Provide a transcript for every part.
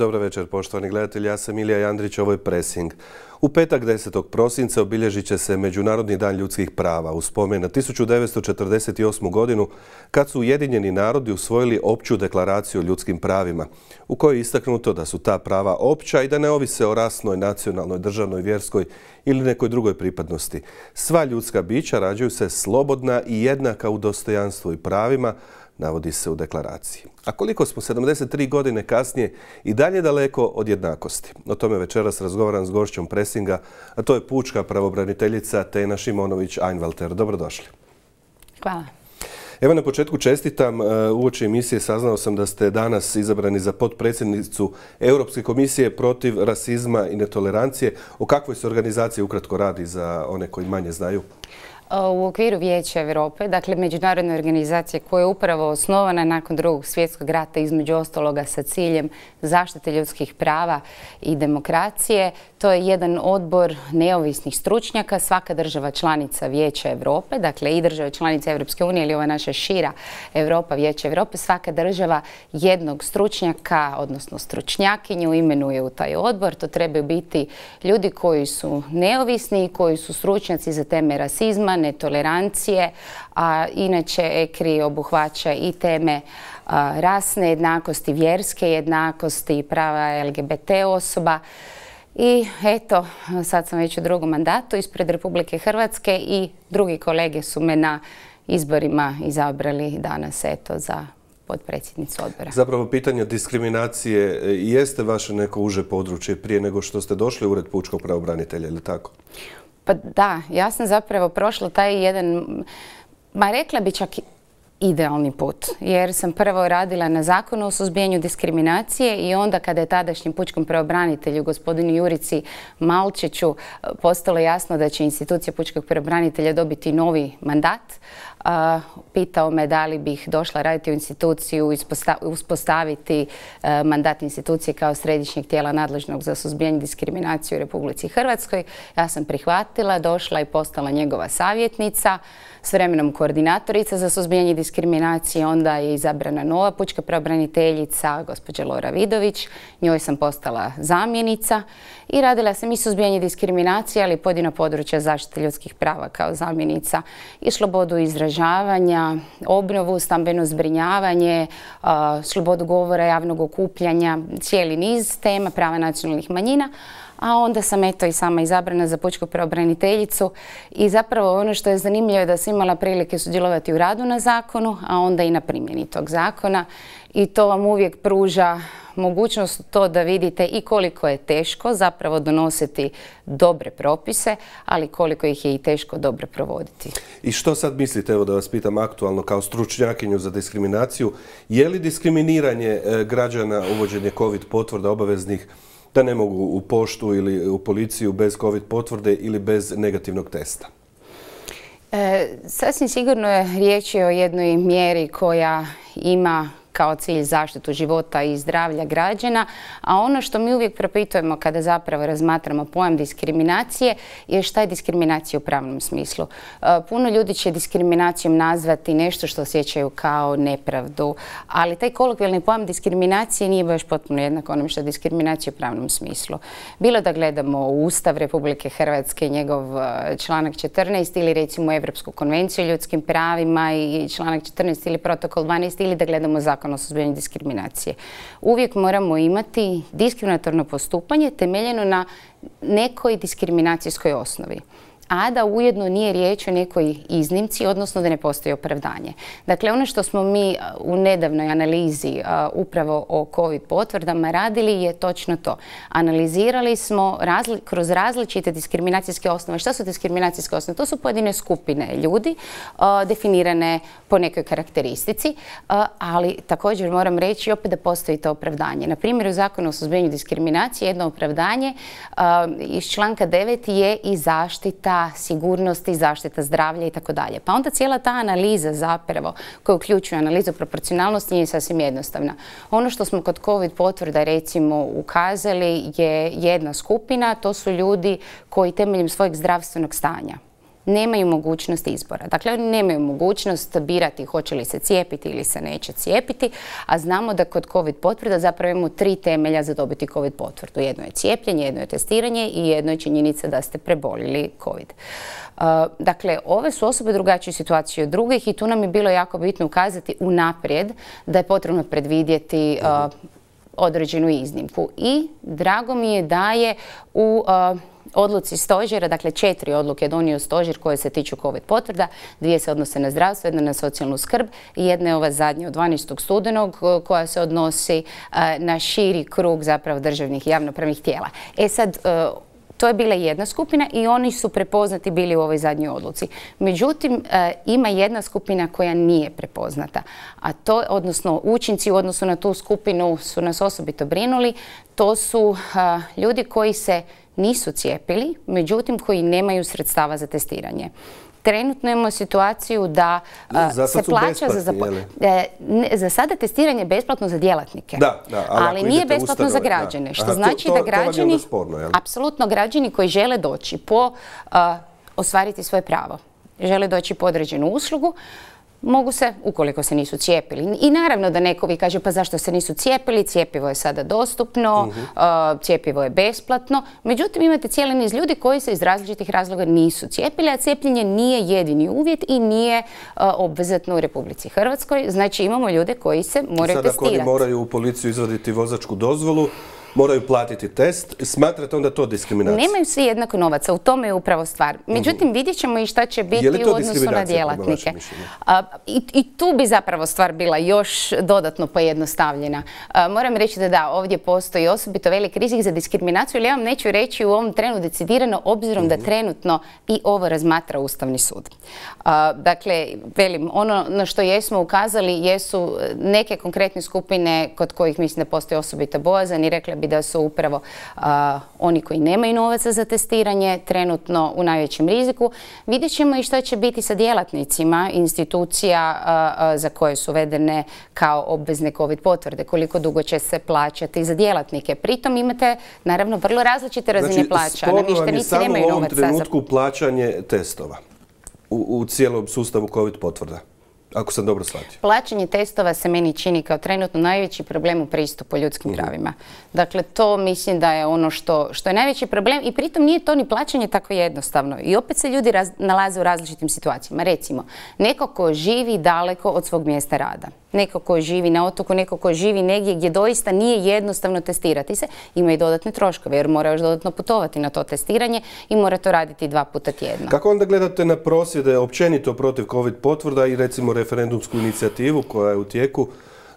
Dobro večer, poštovani gledatelji. Ja sam Ilija Jandrić, ovo je Pressing. U petak 10. prosinca obilježit će se Međunarodni dan ljudskih prava u spomen na 1948. godinu kad su Ujedinjeni narodi usvojili opću deklaraciju o ljudskim pravima u kojoj je istaknuto da su ta prava opća i da ne ovise o rasnoj, nacionalnoj, državnoj, vjerskoj ili nekoj drugoj pripadnosti. Sva ljudska bića rađuju se slobodna i jednaka u dostojanstvu i pravima, navodi se u deklaraciji. A koliko smo 73 godine kasnije i dalje daleko od jednakosti? O tome večeras razgovaram s gošćom Presinga, a to je pučka pravobraniteljica Tena Šimonović-Einwalter. Dobrodošli. Hvala. Evo na početku čestitam. E, uoči emisije saznao sam da ste danas izabrani za potpredsjednicu Europske komisije protiv rasizma i netolerancije. O kakvoj se organizaciji ukratko radi za one koji manje znaju? U okviru Vijeća Europe, dakle međunarodne organizacije koja je upravo osnovana nakon drugog svjetskog rata između ostaloga sa ciljem zaštite ljudskih prava i demokracije. To je jedan odbor neovisnih stručnjaka, svaka država članica Vijeća Europe, dakle i države članice Europske unije ili ova naša šira Europa, Vijeća Europe, svaka država jednog stručnjaka, odnosno stručnjakinju imenuje u taj odbor. To trebaju biti ljudi koji su neovisni i koji su stručnjaci za teme rasizma, netolerancije, a inače EKRI obuhvaća i teme rasne jednakosti, vjerske jednakosti, prava LGBT osoba. I eto, sad sam već u drugom mandatu ispred Republike Hrvatske i drugi kolege su me na izborima izabrali danas eto za podpredsjednicu odbora. Zapravo pitanje diskriminacije e, jeste vaše neko uže područje prije nego što ste došli u ured pučkog pravobranitelja, ili tako? Pa da, ja sam zapravo prošla taj jedan, ma rekla bi čak idealni put. Jer sam prvo radila na zakonu o suzbijanju diskriminacije i onda kada je tadašnjem pučkom pravobranitelju, gospodinu Jurici Malčiću, postalo jasno da će institucija pučkog pravobranitelja dobiti novi mandat, pitao me da li bih došla raditi u instituciju, uspostaviti e, mandat institucije kao središnjeg tijela nadležnog za suzbijanje diskriminacije u Republici Hrvatskoj. Ja sam prihvatila, došla i postala njegova savjetnica, s vremenom koordinatorica za suzbijanje diskriminacije, onda je izabrana nova pučka pravobraniteljica, gospođa Lora Vidović, njoj sam postala zamjenica i radila sam i suzbijanje diskriminacije, ali i područja zaštite ljudskih prava kao zamjenica i slobodu izražavanja, obnovu, stambeno zbrinjavanje, slobodu govora, javnog okupljanja, cijeli niz tema prava nacionalnih manjina, a onda sam eto i sama izabrana za pučku pravobraniteljicu i zapravo ono što je zanimljivo je da sam imala prilike sudjelovati u radu na zakonu, a onda i na primjeni tog zakona i to vam uvijek pruža mogućnost to da vidite i koliko je teško zapravo donositi dobre propise, ali koliko ih je i teško dobro provoditi. I što sad mislite, evo da vas pitam aktualno kao stručnjakinju za diskriminaciju, je li diskriminiranje e, građana uvođenje COVID potvrda obaveznih da ne mogu u poštu ili u policiju bez COVID potvrde ili bez negativnog testa? E, sasvim sigurno je riječ o jednoj mjeri koja ima kao cilj zaštitu života i zdravlja građana, a ono što mi uvijek propitujemo kada zapravo razmatramo pojam diskriminacije je šta je diskriminacija u pravnom smislu. E, puno ljudi će diskriminacijom nazvati nešto što osjećaju kao nepravdu, ali taj kolokvijalni pojam diskriminacije nije baš potpuno jednak onom što je diskriminacija u pravnom smislu. Bilo da gledamo Ustav Republike Hrvatske, njegov e, članak 14 ili recimo Evropsku konvenciju o ljudskim pravima i članak 14 ili protokol 12 ili da gledamo zakon zakon o suzbijanju diskriminacije. Uvijek moramo imati diskriminatorno postupanje temeljeno na nekoj diskriminacijskoj osnovi a da ujedno nije riječ o nekoj iznimci, odnosno da ne postoji opravdanje. Dakle, ono što smo mi u nedavnoj analizi upravo o COVID potvrdama radili je točno to. Analizirali smo kroz različite diskriminacijske osnove. Šta su diskriminacijske osnove? To su pojedine skupine ljudi definirane po nekoj karakteristici, ali također moram reći opet da postoji to opravdanje. Na primjer, u zakonu o suzbijanju diskriminacije jedno opravdanje iz članka 9 je i zaštita sigurnosti, zaštita zdravlja i tako dalje. Pa onda cijela ta analiza zapravo koja uključuje analizu proporcionalnosti nije sasvim jednostavna. Ono što smo kod COVID potvrda recimo ukazali je jedna skupina, to su ljudi koji temeljem svojeg zdravstvenog stanja nemaju mogućnost izbora. Dakle, oni nemaju mogućnost birati hoće li se cijepiti ili se neće cijepiti, a znamo da kod COVID potvrda zapravo imamo tri temelja za dobiti COVID potvrdu. Jedno je cijepljenje, jedno je testiranje i jedno je činjenica da ste prebolili COVID. Uh, dakle, ove su osobe drugačije situacije od drugih i tu nam je bilo jako bitno ukazati unaprijed da je potrebno predvidjeti uh, određenu iznimku. I drago mi je da je u uh, odluci stožera, dakle četiri odluke donio stožer koje se tiču COVID potvrda, dvije se odnose na zdravstvo, jedna na socijalnu skrb i jedna je ova zadnja od 12. studenog koja se odnosi na širi krug zapravo državnih i javnopravnih tijela. E sad, to je bila jedna skupina i oni su prepoznati bili u ovoj zadnjoj odluci. Međutim, ima jedna skupina koja nije prepoznata, a to, odnosno učinci u odnosu na tu skupinu su nas osobito brinuli. To su ljudi koji se nisu cijepili, međutim koji nemaju sredstava za testiranje. Trenutno imamo situaciju da se plaća za e, za sada testiranje je besplatno za djelatnike. ali, nije besplatno za građane. Što znači da građani, apsolutno građani koji žele doći po ostvariti svoje pravo, žele doći po određenu uslugu, mogu se, ukoliko se nisu cijepili. I naravno da neko vi kaže pa zašto se nisu cijepili, cijepivo je sada dostupno, mhm. cijepivo je besplatno. Međutim, imate cijeli niz ljudi koji se iz različitih razloga nisu cijepili, a cijepljenje nije jedini uvjet i nije obvezatno u Republici Hrvatskoj. Znači imamo ljude koji se moraju testirati. Sada moraju u policiju izvaditi vozačku dozvolu, moraju platiti test. Smatrate onda to diskriminacija? Nemaju svi jednako novaca, u tome je upravo stvar. Međutim, mhm. vidjet ćemo i šta će biti u odnosu na djelatnike. i, tu bi zapravo stvar bila još dodatno pojednostavljena. moram reći da da, ovdje postoji osobito velik rizik za diskriminaciju, ali ja vam neću reći u ovom trenu decidirano, obzirom da mhm. trenutno i ovo razmatra Ustavni sud. dakle, velim, ono na što jesmo ukazali jesu neke konkretne skupine kod kojih mislim da postoji osobita bojazan i rekla bi da su upravo oni koji nemaju novaca za testiranje trenutno u najvećem riziku. Vidjet ćemo i što će biti sa djelatnicima institucija za koje su vedene kao obvezne COVID potvrde, koliko dugo će se plaćati za djelatnike. Pritom imate naravno vrlo različite razine znači, plaća. Znači, samo u ovom trenutku plaćanje testova u, u cijelom sustavu COVID potvrda ako sam dobro shvatio. Plaćanje testova se meni čini kao trenutno najveći problem u pristupu ljudskim mhm. pravima. Dakle, to mislim da je ono što, što je najveći problem i pritom nije to ni plaćanje tako jednostavno. I opet se ljudi nalaze u različitim situacijama. Recimo, neko ko živi daleko od svog mjesta rada neko ko živi na otoku, neko ko živi negdje gdje doista nije jednostavno testirati se, ima i dodatne troškove jer mora još dodatno putovati na to testiranje i mora to raditi dva puta tjedno. Kako onda gledate na prosvjede općenito protiv COVID potvrda i recimo referendumsku inicijativu koja je u tijeku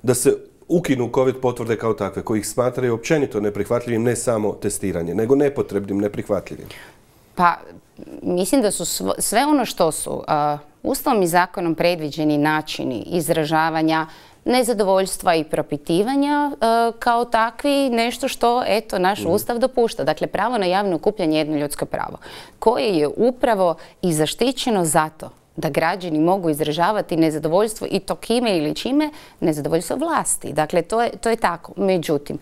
da se ukinu COVID potvrde kao takve, koji ih smatraju općenito neprihvatljivim, ne samo testiranje, nego nepotrebnim, neprihvatljivim? Pa, mislim da su sve ono što su Ustavom i zakonom predviđeni načini izražavanja nezadovoljstva i propitivanja e, kao takvi nešto što eto naš mhm. Ustav dopušta. Dakle, pravo na javno okupljanje je jedno ljudsko pravo koje je upravo i zaštićeno zato da građani mogu izražavati nezadovoljstvo i to kime ili čime, nezadovoljstvo vlasti. Dakle, to je, to je tako. Međutim,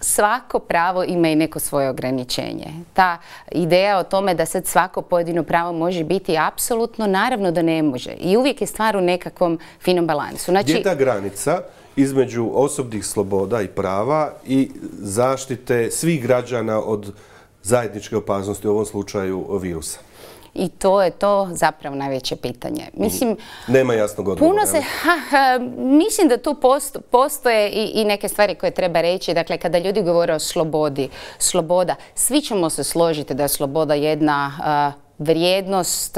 svako pravo ima i neko svoje ograničenje. Ta ideja o tome da sad svako pojedino pravo može biti apsolutno, naravno da ne može. I uvijek je stvar u nekakvom finom balansu. Znači, Gdje je ta granica između osobnih sloboda i prava i zaštite svih građana od zajedničke opasnosti, u ovom slučaju virusa? I to je to zapravo najveće pitanje. Mislim, Nema jasnog odgovora. Puno se, mislim da tu postoje i, neke stvari koje treba reći. Dakle, kada ljudi govore o slobodi, sloboda, svi ćemo se složiti da je sloboda jedna vrijednost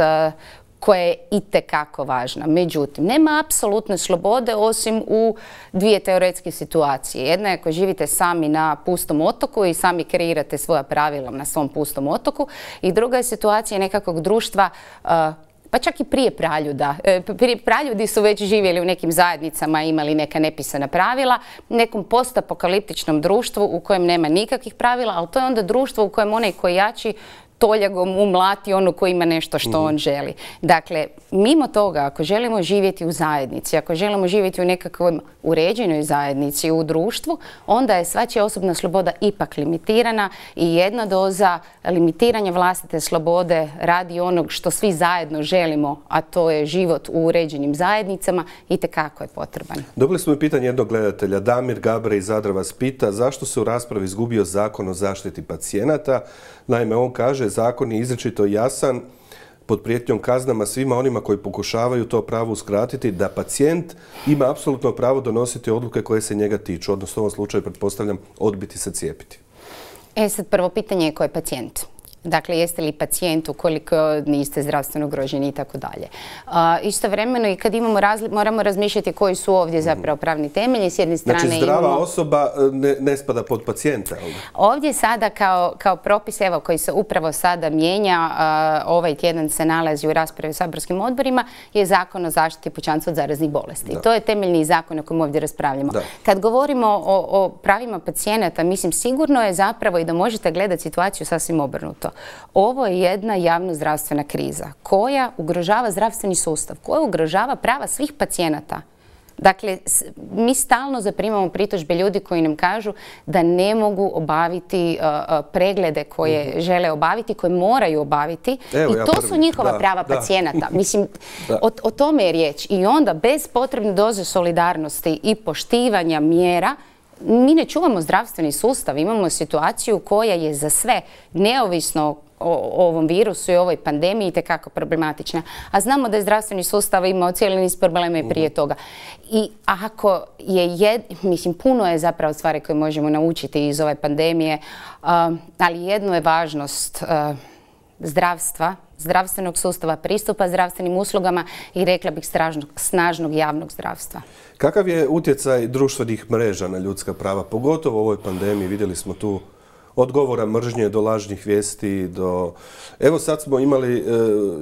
koja je itekako važna. Međutim, nema apsolutne slobode osim u dvije teoretske situacije. Jedna je ako živite sami na pustom otoku i sami kreirate svoja pravila na svom pustom otoku i druga je situacija nekakvog društva uh, pa čak i prije praljuda. E, prije praljudi su već živjeli u nekim zajednicama, imali neka nepisana pravila, nekom postapokaliptičnom društvu u kojem nema nikakvih pravila, ali to je onda društvo u kojem onaj koji jači toljagom umlati ono koji ima nešto što mhm. on želi. Dakle, mimo toga, ako želimo živjeti u zajednici, ako želimo živjeti u nekakvoj uređenoj zajednici, u društvu, onda je svačija osobna sloboda ipak limitirana i jedna doza limitiranja vlastite slobode radi onog što svi zajedno želimo, a to je život u uređenim zajednicama i tekako je potreban. Dobili smo i pitanje jednog gledatelja. Damir Gabre iz Zadra vas pita zašto se u raspravi izgubio zakon o zaštiti pacijenata. Naime, on kaže zakon je izrečito jasan pod prijetnjom kaznama svima onima koji pokušavaju to pravo uskratiti da pacijent ima apsolutno pravo donositi odluke koje se njega tiču, odnosno u ovom slučaju pretpostavljam odbiti se cijepiti. E sad prvo pitanje je ko je pacijent. Dakle, jeste li pacijent ukoliko niste zdravstveno ugroženi i tako dalje. Istovremeno i kad imamo moramo razmišljati koji su ovdje zapravo pravni temelji. S jedne strane znači, zdrava osoba e, ne, spada pod pacijenta? Ovdje sada kao, kao propis evo, koji se upravo sada mijenja, ovaj tjedan se nalazi u raspravi u saborskim odborima, je zakon o zaštiti pućanstva od zaraznih bolesti. To je temeljni zakon o kojem ovdje raspravljamo. Kad govorimo o, o pravima pacijenata, mislim sigurno je zapravo i da možete gledati situaciju sasvim obrnuto. Ovo je jedna javno zdravstvena kriza koja ugrožava zdravstveni sustav, koja ugrožava prava svih pacijenata. Dakle, mi stalno zaprimamo pritužbe ljudi koji nam kažu da ne mogu obaviti uh, uh, preglede koje mhm. žele obaviti, koje moraju obaviti i to su njihova prava pacijenata. Mislim, o, o tome je riječ. I onda bez potrebne doze solidarnosti i poštivanja mjera mi ne čuvamo zdravstveni sustav, imamo situaciju koja je za sve, neovisno o, ovom virusu i ovoj pandemiji tekako problematična. A znamo da je zdravstveni sustav imao cijeli niz problema i prije mhm. toga. I ako je, jed, mislim, puno je zapravo stvari koje možemo naučiti iz ove pandemije, ali jedno je važnost zdravstva, zdravstvenog sustava, pristupa zdravstvenim uslugama i rekla bih snažnog javnog zdravstva. Kakav je utjecaj društvenih mreža na ljudska prava, pogotovo u ovoj pandemiji? Vidjeli smo tu od govora mržnje do lažnih vijesti do... Evo sad smo imali e,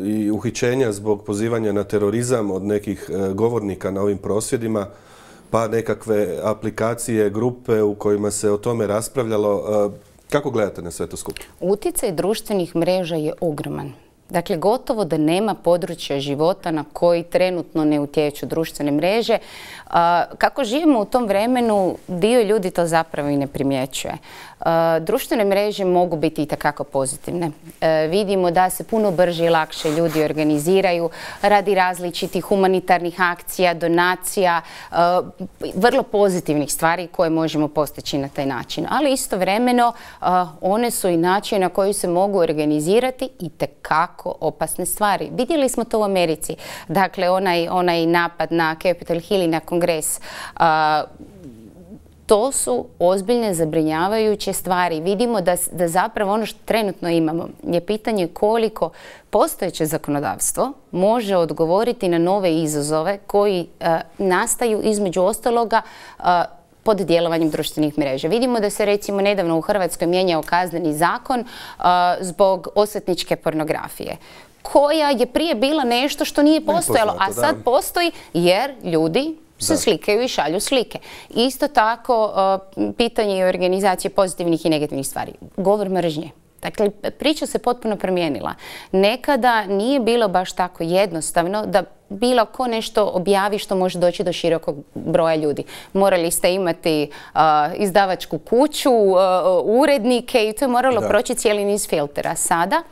i uhićenja zbog pozivanja na terorizam od nekih e, govornika na ovim prosvjedima, pa nekakve aplikacije, grupe u kojima se o tome raspravljalo. E, kako gledate na sve to skupo? Utjecaj društvenih mreža je ogroman. Dakle, gotovo da nema područja života na koji trenutno ne utječu društvene mreže. Kako živimo u tom vremenu, dio ljudi to zapravo i ne primjećuje. Društvene mreže mogu biti i takako pozitivne. E, vidimo da se puno brže i lakše ljudi organiziraju radi različitih humanitarnih akcija, donacija, e, vrlo pozitivnih stvari koje možemo postići na taj način. Ali istovremeno one su i način na koji se mogu organizirati i tekako opasne stvari. Vidjeli smo to u Americi. Dakle, onaj, onaj napad na Capitol Hill i na kongres to su ozbiljne zabrinjavajuće stvari. Vidimo da, da zapravo ono što trenutno imamo je pitanje koliko postojeće zakonodavstvo može odgovoriti na nove izazove koji e, nastaju između ostaloga e, pod djelovanjem društvenih mreža. Vidimo da se recimo nedavno u Hrvatskoj mijenjao kazneni zakon e, zbog osvetničke pornografije koja je prije bila nešto što nije postojalo, a sad postoji jer ljudi se slikaju i šalju slike. Isto tako, uh, pitanje i organizacije pozitivnih i negativnih stvari. Govor mržnje. Dakle, priča se potpuno promijenila. Nekada nije bilo baš tako jednostavno da bilo ko nešto objavi što može doći do širokog broja ljudi. Morali ste imati uh, izdavačku kuću, uh, urednike i to je moralo proći cijeli niz filtera. Sada,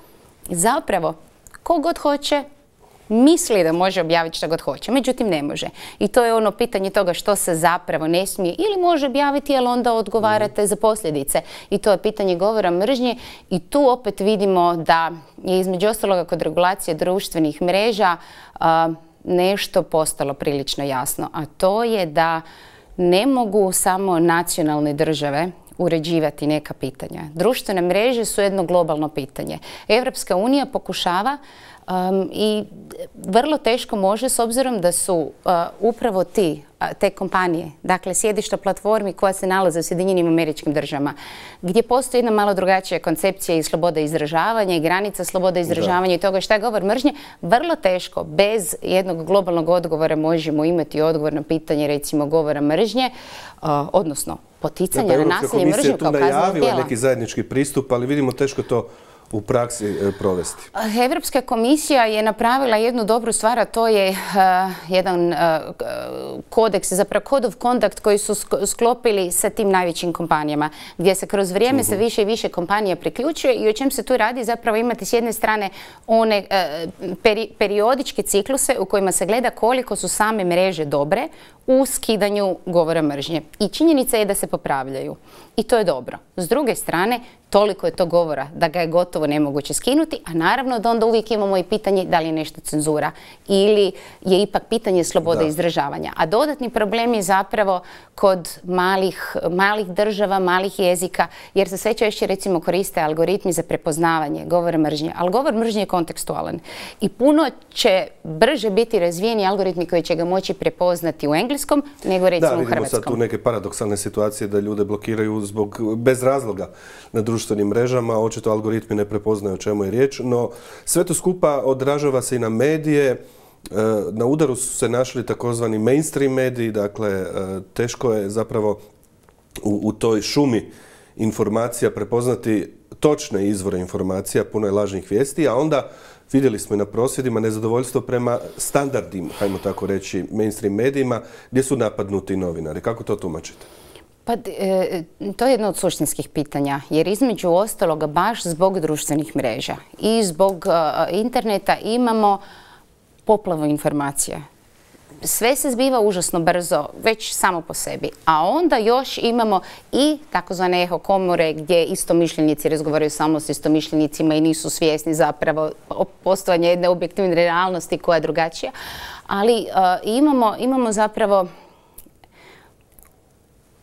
zapravo, kogod hoće, misli da može objaviti što god hoće, međutim ne može. I to je ono pitanje toga što se zapravo ne smije ili može objaviti, ali onda odgovarate za posljedice. I to je pitanje govora mržnje i tu opet vidimo da je između ostaloga kod regulacije društvenih mreža nešto postalo prilično jasno, a to je da ne mogu samo nacionalne države uređivati neka pitanja. Društvene mreže su jedno globalno pitanje. Europska unija pokušava i vrlo teško može s obzirom da su uh, upravo ti, te kompanije, dakle sjedišta platformi koja se nalaze u Sjedinjenim američkim državama, gdje postoji jedna malo drugačija koncepcija i sloboda izražavanja i granica sloboda izražavanja i toga šta je govor mržnje, vrlo teško bez jednog globalnog odgovora možemo imati odgovor na pitanje recimo govora mržnje, uh, odnosno poticanja na nasilje mržnju kao kazneno najavila neki zajednički pristup, ali vidimo teško to u praksi e, provesti? Europska komisija je napravila jednu dobru stvar, a to je e, jedan e, kodeks, zapravo code of conduct koji su sklopili sa tim najvećim kompanijama, gdje se kroz vrijeme se mhm. više i više kompanija priključuje i o čem se tu radi zapravo imati s jedne strane one periodičke cikluse u kojima se gleda koliko su same mreže dobre u skidanju govora mržnje. I činjenica je da se popravljaju. I to je dobro. S druge strane, toliko je to govora da ga je gotovo nemoguće skinuti, a naravno da onda uvijek imamo i pitanje da li je nešto cenzura ili je ipak pitanje slobode izražavanja. A dodatni problem je zapravo kod malih, malih država, malih jezika, jer se sve češće recimo koriste algoritmi za prepoznavanje govora mržnje, ali govor mržnje je kontekstualan. I puno će brže biti razvijeni algoritmi koji će ga moći prepoznati u engleskom nego recimo u hrvatskom. Da, vidimo sad tu neke paradoksalne situacije da ljude blokiraju zbog, bez razloga na društvenim mrežama, očito algoritmi ne prepoznaju o čemu je riječ, no sve to skupa odražava se i na medije, e, na udaru su se našli takozvani mainstream mediji, dakle e, teško je zapravo u, u toj šumi informacija prepoznati točne izvore informacija, puno je lažnih vijesti, a onda vidjeli smo i na prosvjedima nezadovoljstvo prema standardnim, hajmo tako reći, mainstream medijima gdje su napadnuti novinari. Kako to tumačite? Pa e, to je jedno od suštinskih pitanja, jer između ostaloga baš zbog društvenih mreža i zbog interneta imamo poplavu informacija. Sve se zbiva užasno brzo, već samo po sebi. A onda još imamo i takozvane eho komore gdje istomišljenici razgovaraju samo s istomišljenicima i nisu svjesni zapravo postojanja jedne objektivne realnosti koja je drugačija. Ali e, imamo, imamo zapravo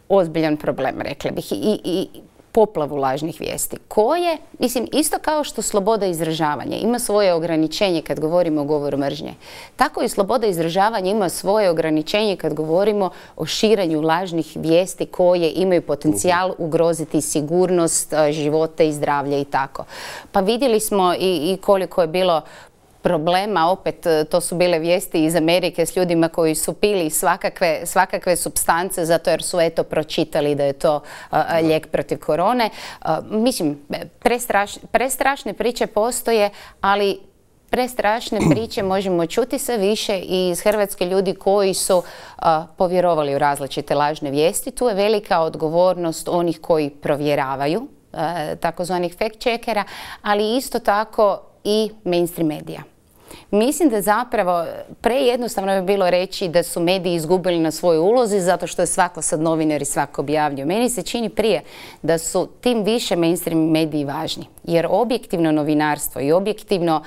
ozbiljan problem, rekla bih, i, i poplavu lažnih vijesti koje, mislim, isto kao što sloboda izražavanja ima svoje ograničenje kad govorimo o govoru mržnje, tako i sloboda izražavanja ima svoje ograničenje kad govorimo o širanju lažnih vijesti koje imaju potencijal ugroziti sigurnost života i zdravlja i tako. Pa vidjeli smo i, i koliko je bilo problema, opet e, to su bile vijesti iz Amerike s ljudima koji su pili svakakve, svakakve substance zato jer su eto pročitali da je to lijek protiv korone. mislim, prestrašne priče postoje, ali prestrašne priče možemo čuti sve više i iz Hrvatske ljudi koji su povjerovali u različite lažne vijesti. Tu je velika odgovornost onih koji provjeravaju, takozvanih fact checkera, ali isto tako i mainstream medija. Mislim da zapravo prejednostavno bi bilo reći da su mediji izgubili na svojoj ulozi zato što je svako sad novinar i svako objavljuje. Meni se čini prije da su tim više mainstream mediji važni. Jer objektivno novinarstvo i objektivno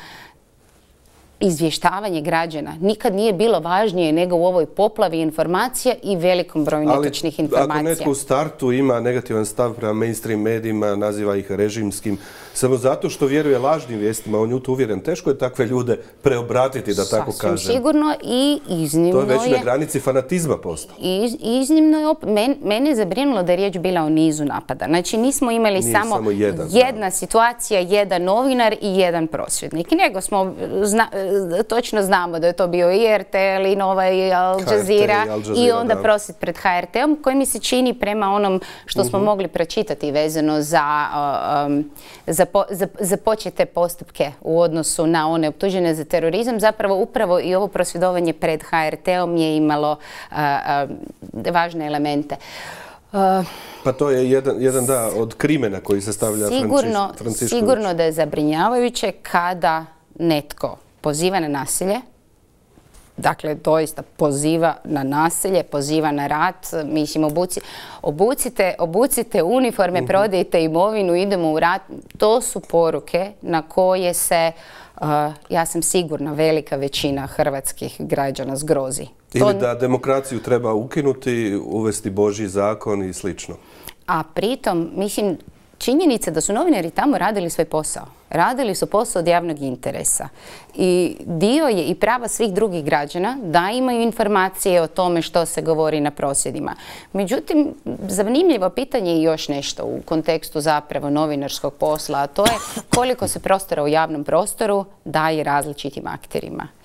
izvještavanje građana nikad nije bilo važnije nego u ovoj poplavi informacija i velikom broju netočnih informacija. Ako netko u startu ima negativan stav prema mainstream medijima, naziva ih režimskim, samo zato što vjeruje lažnim vijestima, on je tu uvjeren. Teško je takve ljude preobratiti, da tako kažem. Sasvim sigurno i iznimno je... To je već na granici fanatizma postao. Iznimno je... Mene je zabrinulo da je riječ bila o nizu napada. Znači nismo imali samo, jedna situacija, jedan novinar i jedan prosvjednik. Nego smo točno znamo da je to bio i RTL i Nova i Al Jazeera i onda prosvjed pred HRT-om koji mi se čini prema onom što smo mhm. mogli pročitati vezano za, um, započete postupke u odnosu na one optužene za terorizam. Zapravo upravo i ovo prosvjedovanje pred HRT-om je imalo važne elemente. pa to je jedan, jedan da, od krimena koji se stavlja sigurno, Sigurno da je zabrinjavajuće kada netko poziva na nasilje, dakle doista poziva na nasilje, poziva na rat, mislim obuci, obucite, obucite uniforme, uh prodajte imovinu, idemo u rat. To su poruke na koje se, uh, ja sam sigurna, velika većina hrvatskih građana zgrozi. Ili da demokraciju treba ukinuti, uvesti Božji zakon i slično. A pritom, mislim, činjenica da su novinari tamo radili svoj posao. Radili su posao od javnog interesa. I dio je i prava svih drugih građana da imaju informacije o tome što se govori na prosvjedima. Međutim, zanimljivo pitanje je još nešto u kontekstu zapravo novinarskog posla, a to je koliko se prostora u javnom prostoru daje različitim akterima.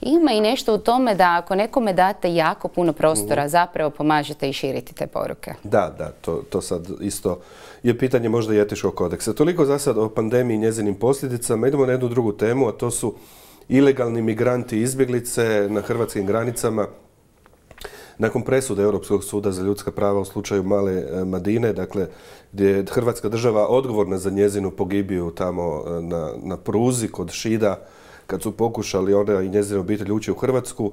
Ima i nešto u tome da ako nekome date jako puno prostora, mhm. zapravo pomažete i širiti te poruke. Da, da, to, to sad isto je pitanje možda i etičkog kodeksa. Toliko za sad o pandemiji i njezinim posljedicama. Idemo na jednu drugu temu, a to su ilegalni migranti i izbjeglice na hrvatskim granicama. Nakon presude Europskog suda za ljudska prava u slučaju Male e, Madine, dakle, gdje je Hrvatska država odgovorna za njezinu pogibiju tamo e, na, na pruzi kod Šida, kad su pokušali ona i njezine obitelji ući u Hrvatsku,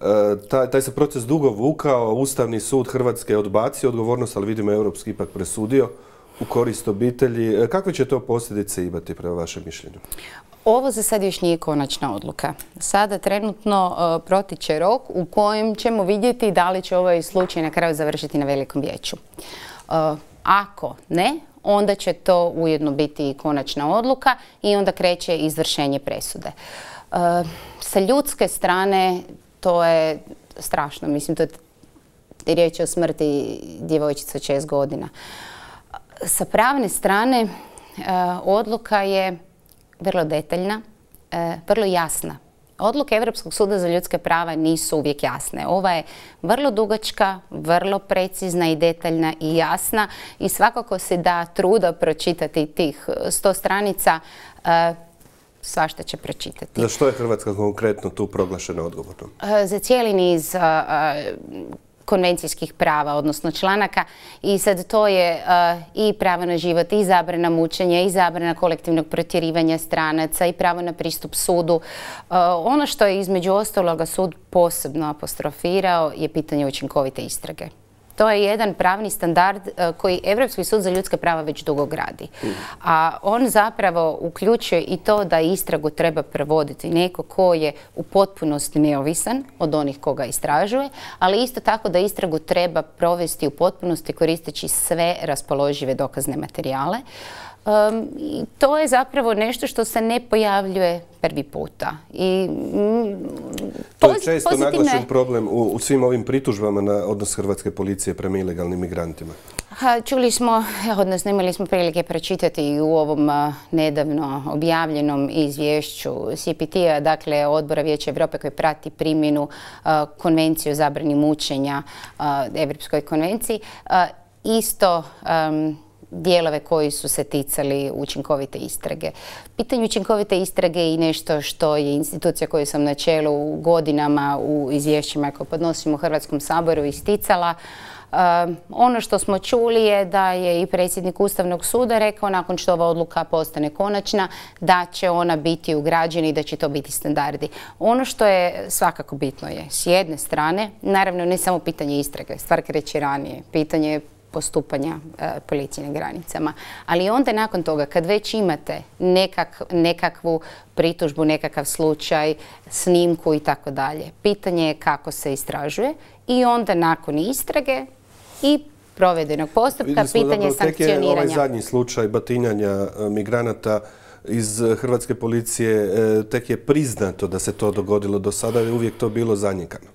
e, taj, taj se proces dugo vukao, Ustavni sud Hrvatske je odbacio odgovornost, ali vidimo Europski ipak presudio u korist obitelji. Kakve će to posljedice imati prema vašem mišljenju? Ovo za sad još nije konačna odluka. Sada trenutno uh, protiče rok u kojem ćemo vidjeti da li će ovaj slučaj na kraju završiti na velikom vijeću. Ako ne, onda će to ujedno biti i konačna odluka i onda kreće izvršenje presude. Uh, sa ljudske strane to je strašno. Mislim, to je riječ o smrti djevojčica od šest godina. Sa pravne strane odluka je vrlo detaljna, e, vrlo jasna. Odluke Europskog suda za ljudske prava nisu uvijek jasne. Ova je vrlo dugačka, vrlo precizna i detaljna i jasna i svakako se da truda pročitati tih sto stranica e, svašta će pročitati. Za što je Hrvatska konkretno tu proglašena odgovornom? E, za cijeli niz konvencijskih prava, odnosno članaka i sad to je uh, i pravo na život, i zabrana mučenja, i zabrana kolektivnog protjerivanja stranaca, i pravo na pristup sudu. Uh, ono što je između ostaloga sud posebno apostrofirao je pitanje učinkovite istrage. To je jedan pravni standard e, koji Europski sud za ljudska prava već dugo gradi. A on zapravo uključuje i to da istragu treba provoditi neko ko je u potpunosti neovisan od onih koga istražuje, ali isto tako da istragu treba provesti u potpunosti koristeći sve raspoložive dokazne materijale. I to je zapravo nešto što se ne pojavljuje prvi puta. I, mm, to je često naglašen problem u, svim ovim pritužbama na odnos Hrvatske policije prema ilegalnim migrantima. Ha, čuli smo, odnosno imali smo prilike pročitati i u ovom nedavno objavljenom izvješću CPT-a, dakle Odbora Vijeća Europe koji prati primjenu konvenciju o zabrani mučenja Evropskoj konvenciji. isto dijelove koji su se ticali učinkovite istrage. Pitanje učinkovite istrage je i nešto što je institucija koju sam na čelu godinama u izvješćima koje podnosim u Hrvatskom saboru isticala. ono što smo čuli je da je i predsjednik Ustavnog suda rekao nakon što ova odluka postane konačna da će ona biti ugrađena i da će to biti standardi. Ono što je svakako bitno je s jedne strane, naravno ne samo pitanje istrage, stvar kreće ranije, pitanje postupanja e, policije na granicama. Ali onda nakon toga, kad već imate nekakvu pritužbu, nekakav slučaj, snimku i tako dalje, pitanje je kako se istražuje i onda nakon istrage i provedenog postupka, pitanje sankcioniranja. ovaj zadnji slučaj batinjanja e, migranata iz Hrvatske policije, e, tek je priznato da se to dogodilo do sada i uvijek to bilo zanjekano.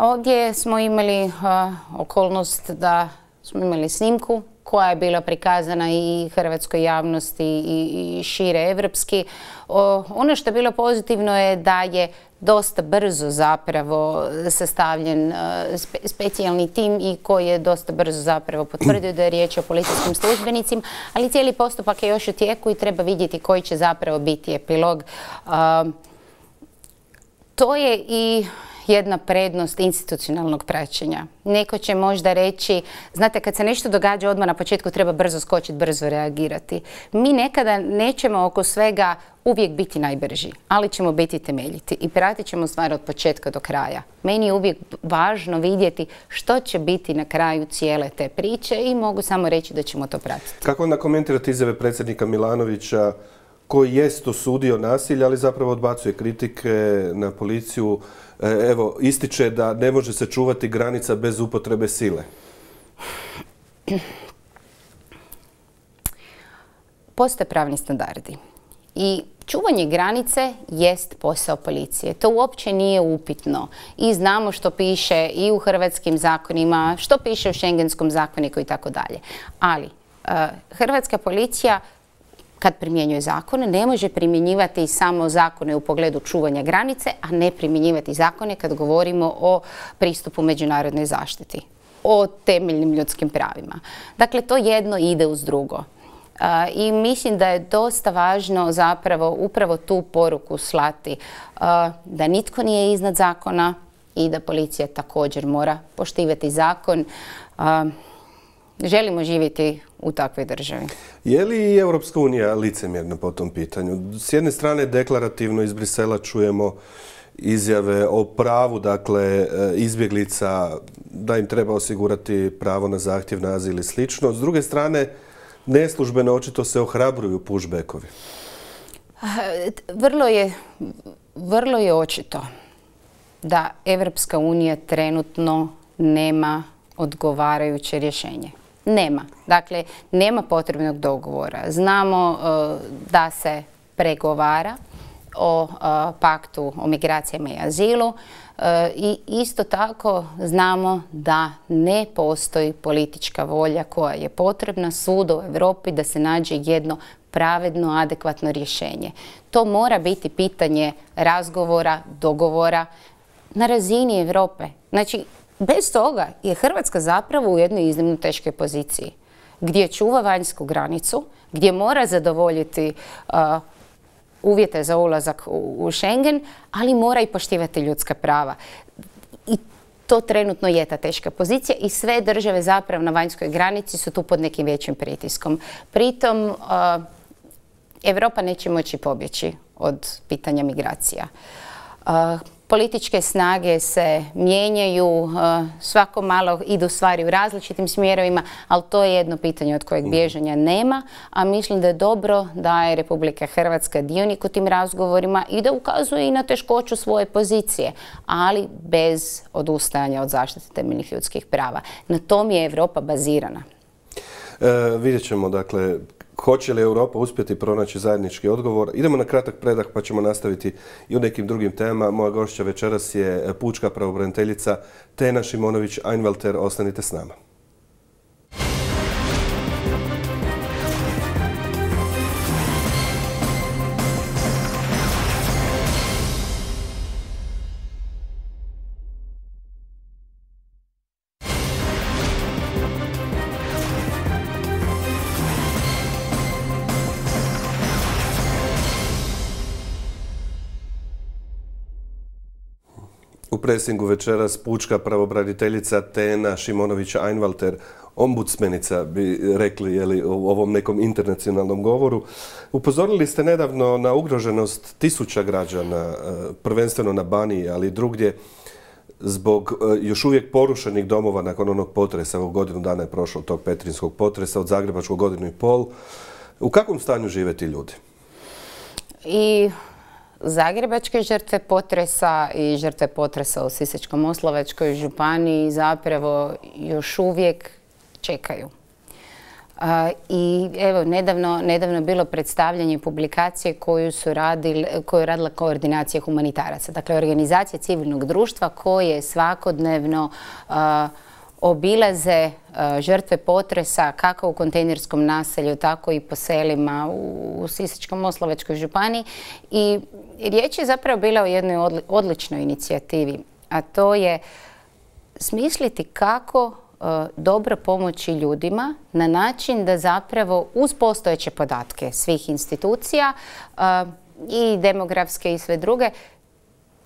Ovdje smo imali okolnost da smo imali snimku koja je bila prikazana i hrvatskoj javnosti i, šire evropski. ono što je bilo pozitivno je da je dosta brzo zapravo sastavljen specijalni tim i koji je dosta brzo zapravo potvrdio da je riječ o policijskim službenicima, ali cijeli postupak je još u tijeku i treba vidjeti koji će zapravo biti epilog. to je i jedna prednost institucionalnog praćenja. Neko će možda reći, znate kad se nešto događa odmah na početku treba brzo skočiti, brzo reagirati. Mi nekada nećemo oko svega uvijek biti najbrži, ali ćemo biti temeljiti i pratit ćemo stvar od početka do kraja. Meni je uvijek važno vidjeti što će biti na kraju cijele te priče i mogu samo reći da ćemo to pratiti. Kako onda komentirate izjave predsjednika Milanovića koji jest osudio nasilje, ali zapravo odbacuje kritike na policiju E, evo, ističe da ne može se čuvati granica bez upotrebe sile. Postoje pravni standardi. I čuvanje granice jest posao policije. To uopće nije upitno. I znamo što piše i u hrvatskim zakonima, što piše u šengenskom zakoniku i tako dalje. Ali, e, hrvatska policija kad primjenjuje zakone, ne može primjenjivati samo zakone u pogledu čuvanja granice, a ne primjenjivati zakone kad govorimo o pristupu međunarodnoj zaštiti, o temeljnim ljudskim pravima. Dakle, to jedno ide uz drugo. I mislim da je dosta važno zapravo upravo tu poruku slati da nitko nije iznad zakona i da policija također mora poštivati zakon. Želimo živjeti u takvoj državi. Je li Europska unija licemjerna po tom pitanju? S jedne strane deklarativno iz Brisela čujemo izjave o pravu dakle izbjeglica da im treba osigurati pravo na zahtjev na azil i slično. S druge strane neslužbeno očito se ohrabruju pushbackovi. Vrlo je, vrlo je očito da Evropska unija trenutno nema odgovarajuće rješenje. Nema. Dakle, nema potrebnog dogovora. Znamo e, da se pregovara o e, paktu o migracijama i azilu e, i isto tako znamo da ne postoji politička volja koja je potrebna svuda u Europi da se nađe jedno pravedno, adekvatno rješenje. To mora biti pitanje razgovora, dogovora na razini Europe. Znači, bez toga je Hrvatska zapravo u jednoj iznimno teškoj poziciji gdje čuva vanjsku granicu, gdje mora zadovoljiti uvjete za ulazak u, Schengen, ali mora i poštivati ljudska prava. I to trenutno je ta teška pozicija i sve države zapravo na vanjskoj granici su tu pod nekim većim pritiskom. Pritom, Europa neće moći pobjeći od pitanja migracija političke snage se mijenjaju, uh, svako malo idu stvari u različitim smjerovima, ali to je jedno pitanje od kojeg mhm. bježanja nema, a mislim da je dobro da je Republika Hrvatska dionik u tim razgovorima i da ukazuje i na teškoću svoje pozicije, ali bez odustajanja od zaštite temeljnih ljudskih prava. Na tom je Europa bazirana. E, vidjet ćemo, dakle, Hoće li Europa uspjeti pronaći zajednički odgovor? Idemo na kratak predah pa ćemo nastaviti i u nekim drugim temama. Moja gošća večeras je pučka pravobraniteljica Tena Šimonović-Einwalter. Ostanite s nama. Presingu večeras pučka pravobraniteljica Tena Šimonović-Einwalter, ombudsmenica bi rekli jeli, u ovom nekom internacionalnom govoru. Upozorili ste nedavno na ugroženost tisuća građana, e, prvenstveno na Baniji, ali drugdje, zbog e, još uvijek porušenih domova nakon onog potresa, ovog godinu dana je prošlo tog petrinskog potresa, od Zagrebačkog godinu i pol. U kakvom stanju žive ti ljudi? I Zagrebačke žrtve potresa i žrtve potresa u Sisačko-Moslavačkoj županiji zapravo još uvijek čekaju. I evo, nedavno, nedavno bilo predstavljanje publikacije koju su radili, koju je radila koordinacija humanitaraca. Dakle, organizacija civilnog društva koje svakodnevno obilaze e, žrtve potresa kako u kontejnerskom naselju, tako i po selima u Sisačko-Moslavačkoj županiji. I riječ je zapravo bila o jednoj odličnoj inicijativi, a to je smisliti kako e, dobro pomoći ljudima na način da zapravo uz postojeće podatke svih institucija e, i demografske i sve druge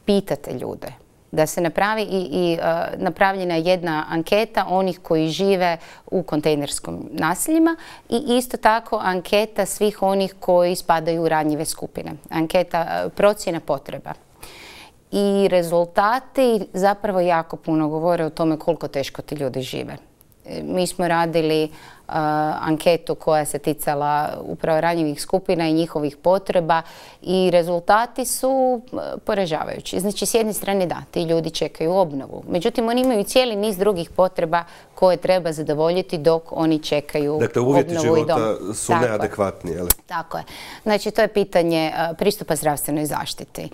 pitate ljude da se napravi i, e, napravljena jedna anketa onih koji žive u kontejnerskom naseljima i isto tako anketa svih onih koji spadaju u ranjive skupine. Anketa e, procjena potreba. I rezultati zapravo jako puno govore o tome koliko teško ti ljudi žive. E, mi smo radili anketu koja se ticala upravo ranjivih skupina i njihovih potreba i rezultati su poražavajući. Znači, s jedne strane da, ti ljudi čekaju obnovu. Međutim, oni imaju cijeli niz drugih potreba koje treba zadovoljiti dok oni čekaju obnovu i dom. Dakle, uvjeti života su neadekvatni, je Tako je. Znači, to je pitanje pristupa zdravstvenoj zaštiti.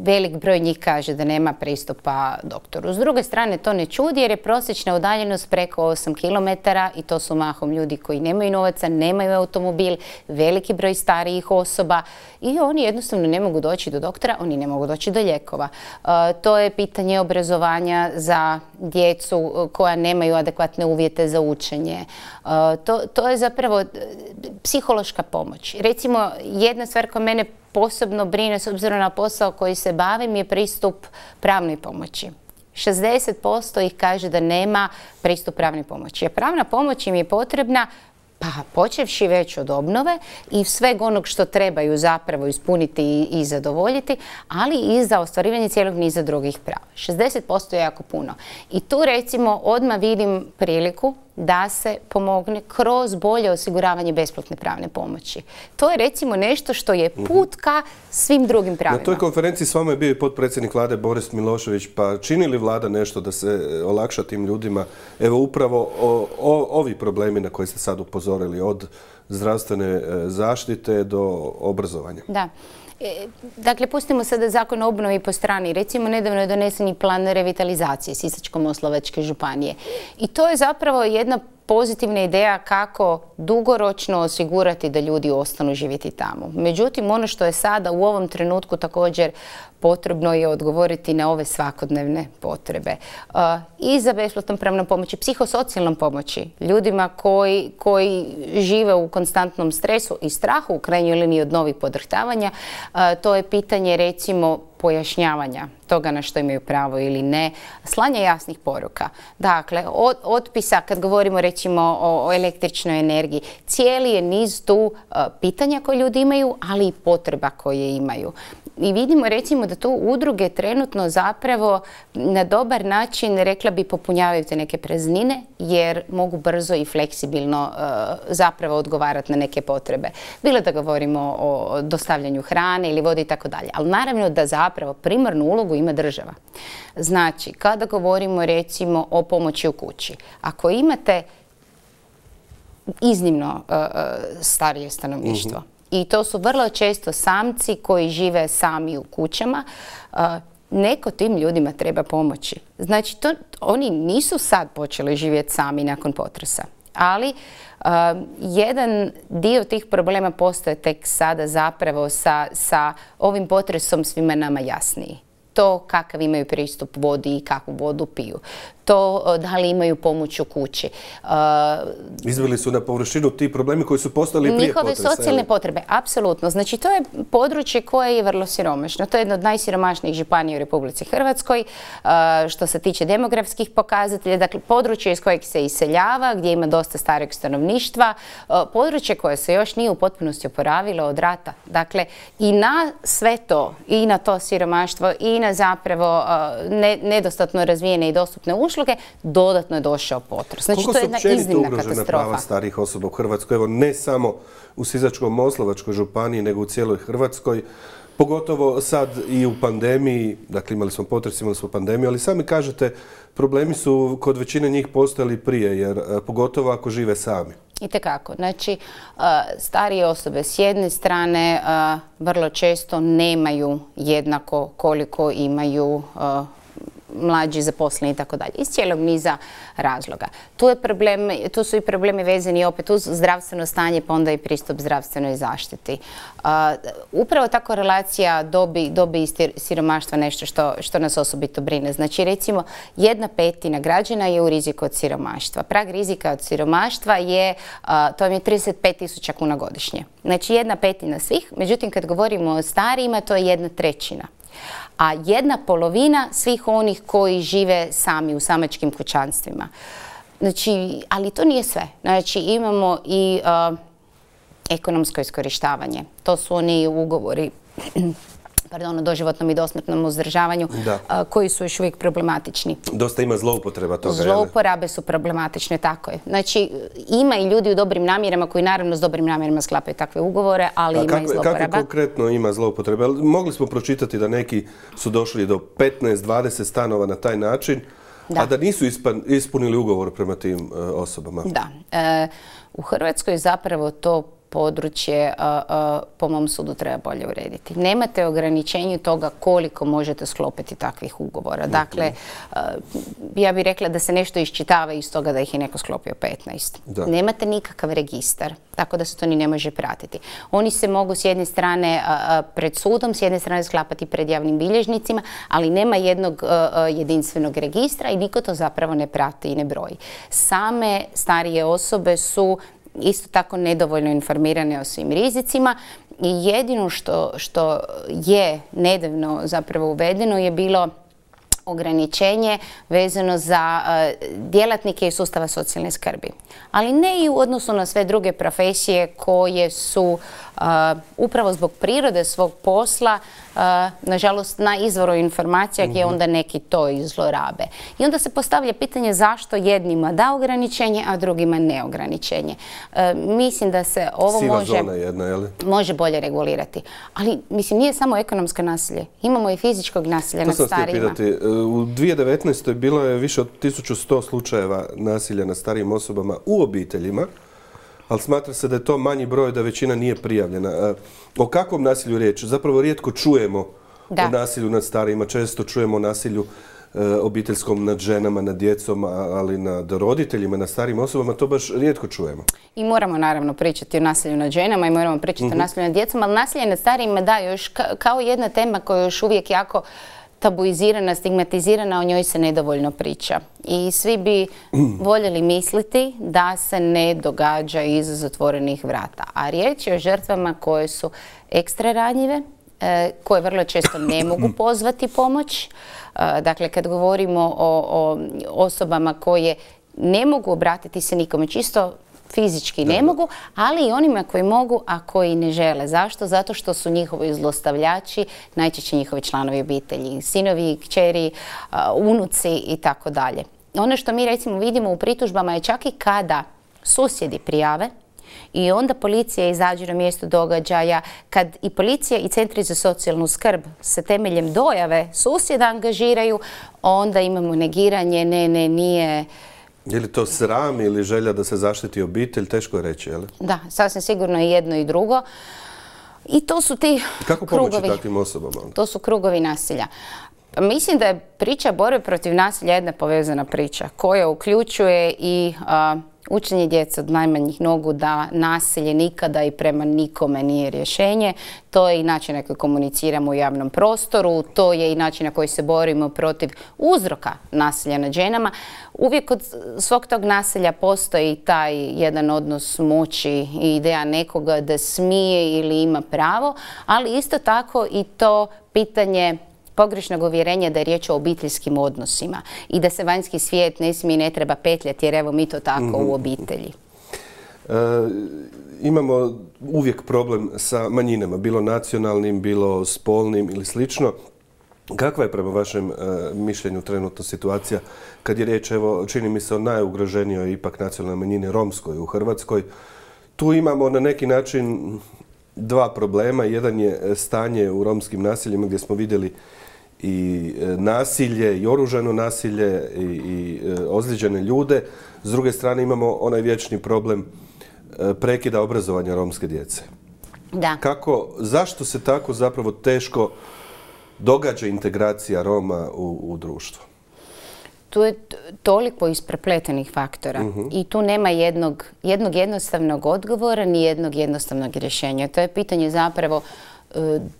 Velik broj njih kaže da nema pristupa doktoru. S druge strane, to ne čudi jer je prosječna udaljenost preko 8 km i to su mahom ljudi koji nemaju novaca, nemaju automobil, veliki broj starijih osoba i oni jednostavno ne mogu doći do doktora, oni ne mogu doći do lijekova. E, to je pitanje obrazovanja za djecu koja nemaju adekvatne uvjete za učenje. To, to je zapravo psihološka pomoć. Recimo, jedna stvar koja mene posebno brine s obzirom na posao koji se bavim je pristup pravnoj pomoći. 60% ih kaže da nema pristup pravnoj pomoći. A pravna pomoć im je potrebna pa počevši već od obnove i sveg onog što trebaju zapravo ispuniti i, zadovoljiti, ali i za ostvarivanje cijelog niza drugih prava. 60% je jako puno. I tu recimo odmah vidim priliku da se pomogne kroz bolje osiguravanje besplatne pravne pomoći. To je recimo nešto što je mhm. put ka svim drugim pravima. Na toj konferenciji s vama je bio i potpredsjednik vlade Boris Milošević, pa čini li vlada nešto da se olakša tim ljudima? Evo upravo ovi problemi na koje ste sad upozorili, od zdravstvene e, zaštite do obrazovanja. Da. E, dakle, pustimo sada zakon o obnovi po strani. Recimo, nedavno je donesen i plan revitalizacije Sisačko-Moslovačke županije. I to je zapravo jedna pozitivna ideja kako dugoročno osigurati da ljudi ostanu živjeti tamo. Međutim, ono što je sada u ovom trenutku također potrebno je odgovoriti na ove svakodnevne potrebe. I za besplatnom pravnom pomoći, psihosocijalnom pomoći ljudima koji, koji žive u konstantnom stresu i strahu u krajnjoj liniji od novih podrhtavanja. To je pitanje recimo pojašnjavanja toga na što imaju pravo ili ne, slanje jasnih poruka. Dakle, od, otpisa, kad govorimo recimo o, električnoj energiji, cijeli je niz tu uh, pitanja koje ljudi imaju, ali i potreba koje imaju i vidimo recimo da tu udruge trenutno zapravo na dobar način, rekla bi, popunjavaju te neke praznine jer mogu brzo i fleksibilno e, zapravo odgovarati na neke potrebe. Bilo da govorimo o dostavljanju hrane ili vode i tako dalje. Ali naravno da zapravo primarnu ulogu ima država. Znači, kada govorimo recimo o pomoći u kući, ako imate iznimno e, e, starije stanovništvo, mhm i to su vrlo često samci koji žive sami u kućama. Neko tim ljudima treba pomoći. Znači, to, oni nisu sad počeli živjeti sami nakon potresa. Ali jedan dio tih problema postoje tek sada zapravo sa, sa ovim potresom svima nama jasniji to kakav imaju pristup vodi i kakvu vodu piju to e, da li imaju pomoć u kući. E, Izveli su na površinu ti problemi koji su postali prije Njihove socijalne potrebe, apsolutno. Znači to je područje koje je vrlo siromašno. To je jedno od najsiromašnijih županija u Republici Hrvatskoj e, što se tiče demografskih pokazatelja. Dakle, područje iz kojeg se iseljava, gdje ima dosta starog stanovništva, područje koje se još nije u potpunosti oporavilo od rata. Dakle, i na sve to, i na to siromaštvo, i na zapravo nedostatno razvijene i dostupne ušle, usluge, dodatno je došao potres. Znači, Koliko to je jedna iznimna katastrofa. prava starih osoba u Hrvatskoj? Evo, ne samo u Sizačko-Moslovačkoj županiji, nego u cijeloj Hrvatskoj. Pogotovo sad i u pandemiji, dakle imali smo potres, imali smo pandemiju, ali sami kažete, problemi su kod većine njih postojali prije, jer e, pogotovo ako žive sami. I tekako. Znači, e, starije osobe s jedne strane e, vrlo često nemaju jednako koliko imaju mlađi zaposleni i tako dalje. Iz cijelog niza razloga. Tu, su i problemi vezani opet uz zdravstveno stanje pa onda i pristup zdravstvenoj zaštiti. upravo ta korelacija dobi, dobi i siromaštva nešto što, što nas osobito brine. Znači recimo jedna petina građana je u riziku od siromaštva. Prag rizika od siromaštva je, to vam je 35 tisuća kuna godišnje. Znači jedna petina svih, međutim kad govorimo o starijima to je jedna trećina a jedna polovina svih onih koji žive sami u samačkim kućanstvima. Znači, ali to nije sve. Znači, imamo i ekonomsko iskorištavanje. To su oni ugovori pardon, o doživotnom i dosmrtnom uzdržavanju koji su još uvijek problematični. Dosta ima zloupotreba toga. Zlouporabe su problematične, tako je. Znači, ima i ljudi u dobrim namjerama koji naravno s dobrim namjerama sklapaju takve ugovore, ali ima i zlouporaba. Kako konkretno ima zloupotrebe? Mogli smo pročitati da neki su došli do 15-20 stanova na taj način, a da nisu ispunili ugovor prema tim e, osobama. Da. E, u Hrvatskoj zapravo to područje po mom sudu treba bolje urediti. Nemate ograničenje toga koliko možete sklopiti takvih ugovora. Dakle, ja bih rekla da se nešto iščitava iz toga da ih je neko sklopio 15. Nemate nikakav registar, tako da se to ni ne može pratiti. Oni se mogu s jedne strane pred sudom, s jedne strane sklapati pred javnim bilježnicima, ali nema jednog jedinstvenog registra i niko to zapravo ne prati i ne broji. Same starije osobe su isto tako nedovoljno informirane o svim rizicima i jedino što, što je nedavno zapravo uvedeno je bilo ograničenje vezano za e, djelatnike iz sustava socijalne skrbi. Ali ne i u odnosu na sve druge profesije koje su upravo zbog prirode svog posla nažalost na izvoru informacija gdje mhm. onda neki to izlorabe. I onda se postavlja pitanje zašto jednima da ograničenje, a drugima ne ograničenje. E, mislim da se ovo može, može bolje regulirati. Ali mislim nije samo ekonomsko nasilje. Imamo i fizičkog nasilja na starijima. E, u 2019. bilo je više od 1100 slučajeva nasilja na starijim osobama u obiteljima ali smatra se da je to manji broj, da većina nije prijavljena. E, o kakvom nasilju riječ? Zapravo rijetko čujemo o nasilju nad starijima, često čujemo o nasilju e, obiteljskom nad ženama, nad djecom, ali nad roditeljima, nad starijim osobama, to baš rijetko čujemo. I moramo naravno pričati o nasilju nad ženama i moramo pričati o mhm. nasilju nad djecom, ali nasilje nad starijima da, još kao jedna tema koja još uvijek jako tabuizirana, stigmatizirana, o njoj se nedovoljno priča. I svi bi voljeli misliti da se ne događa iza zatvorenih vrata. A riječ je o žrtvama koje su ekstra ranjive, e, koje vrlo često ne mogu pozvati pomoć. E, dakle, kad govorimo o osobama koje ne mogu obratiti se nikome, čisto fizički ne mogu, ali i onima koji mogu, a koji ne žele. Zašto? Zato što su njihovi zlostavljači, najčešće njihovi članovi obitelji, sinovi, kćeri, unuci i tako dalje. Ono što mi recimo vidimo u pritužbama je čak i kada susjedi prijave, i onda policija izađe na mjesto događaja, kad i policija i centri za socijalnu skrb se temeljem dojave susjeda angažiraju, onda imamo negiranje, ne, ne, nije, je li to sram ili želja da se zaštiti obitelj? Teško je reći, je li? Da, sasvim sigurno je jedno i drugo. I to su ti Kako pomoći takvim osobama? To su krugovi nasilja. Mislim da je priča borbe protiv nasilja jedna povezana priča koja uključuje i učenje djece od najmanjih nogu da nasilje nikada i prema nikome nije rješenje. To je i način na koji komuniciramo u javnom prostoru, to je i način na koji se borimo protiv uzroka nasilja nad ženama. Uvijek od svog tog nasilja postoji taj jedan odnos moći i ideja nekoga da smije ili ima pravo, ali isto tako i to pitanje pogrešnog uvjerenja da je riječ o obiteljskim odnosima i da se vanjski svijet ne smije i ne treba petljati jer evo mi to tako u mhm. obitelji. E, imamo uvijek problem sa manjinama, bilo nacionalnim, bilo spolnim ili slično. Kakva je prema vašem e, mišljenju trenutno situacija kad je riječ, evo, čini mi se o najugroženijoj ipak nacionalnoj manjini romskoj u Hrvatskoj? Tu imamo na neki način dva problema. Jedan je stanje u romskim naseljima gdje smo vidjeli i e, nasilje i oružano nasilje i, i e, ozlijeđene ljude. S druge strane imamo onaj vječni problem e, prekida obrazovanja romske djece. Da. Kako, zašto se tako zapravo teško događa integracija Roma u, u društvo? Tu je toliko isprepletenih faktora mhm. i tu nema jednog, jednog jednostavnog odgovora ni jednog jednostavnog rješenja. To je pitanje zapravo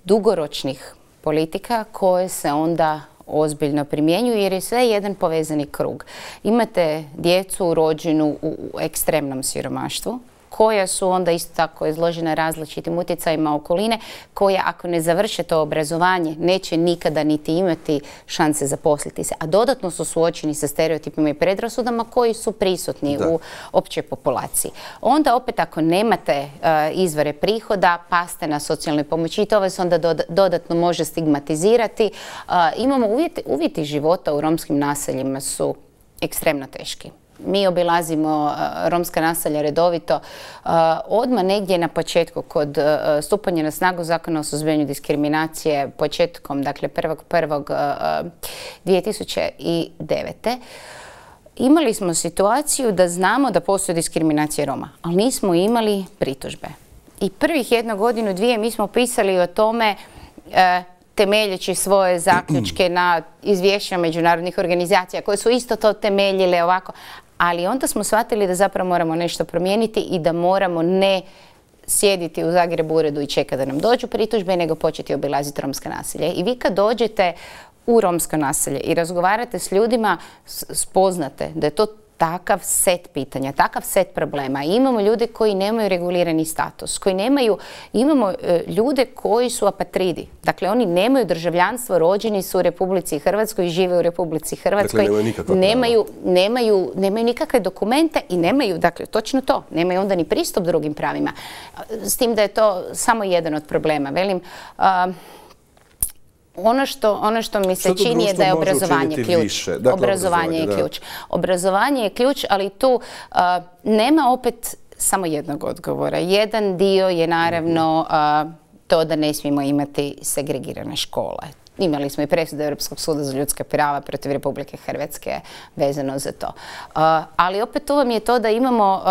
dugoročnih politika koje se onda ozbiljno primjenjuju jer je sve jedan povezani krug. Imate djecu rođenu u ekstremnom siromaštvu koja su onda isto tako izložena različitim utjecajima okoline, koja ako ne završe to obrazovanje neće nikada niti imati šanse zaposliti se. A dodatno su suočeni sa stereotipima i predrasudama koji su prisutni u općoj populaciji. Onda opet ako nemate e, izvore prihoda, paste na socijalnoj pomoći i to vas onda dodatno može stigmatizirati. E, imamo uvjeti, uvjeti života u romskim naseljima su ekstremno teški mi obilazimo e, romska naselja redovito, e, odmah negdje na početku kod e, stupanja na snagu zakona o suzbijanju diskriminacije početkom, dakle 1.1.2009. Imali smo situaciju da znamo da postoji diskriminacija Roma, ali nismo imali pritužbe. i prvih jednu godinu, dvije mi smo pisali o tome temeljeći svoje zaključke na izvješća međunarodnih organizacija koje su isto to temeljile ovako. Ali onda smo shvatili da zapravo moramo nešto promijeniti i da moramo ne sjediti u Zagrebu uredu i čekati da nam dođu pritužbe, nego početi obilaziti romska nasilje. I vi kad dođete u romsko naselje i razgovarate s ljudima, spoznate da je to takav set pitanja, takav set problema. imamo ljude koji nemaju regulirani status, koji nemaju, imamo e, ljude koji su apatridi. Dakle, oni nemaju državljanstvo, rođeni su u Republici Hrvatskoj i žive u Republici Hrvatskoj. Dakle, nemaju, nemaju, nemaju, nikakve dokumente i nemaju, dakle, točno to, nemaju onda ni pristup drugim pravima. S tim da je to samo jedan od problema. Velim, ono što, ono što mi se čini je da je obrazovanje ključ. Dakle, obrazovanje, je ključ. Obrazovanje je ključ, ali tu nema opet samo jednog odgovora. Jedan dio je naravno to da ne smijemo imati segregirane škole. Imali smo i presudu Europskog suda za ljudska prava protiv Republike Hrvatske vezano za to. ali opet tu vam je to da imamo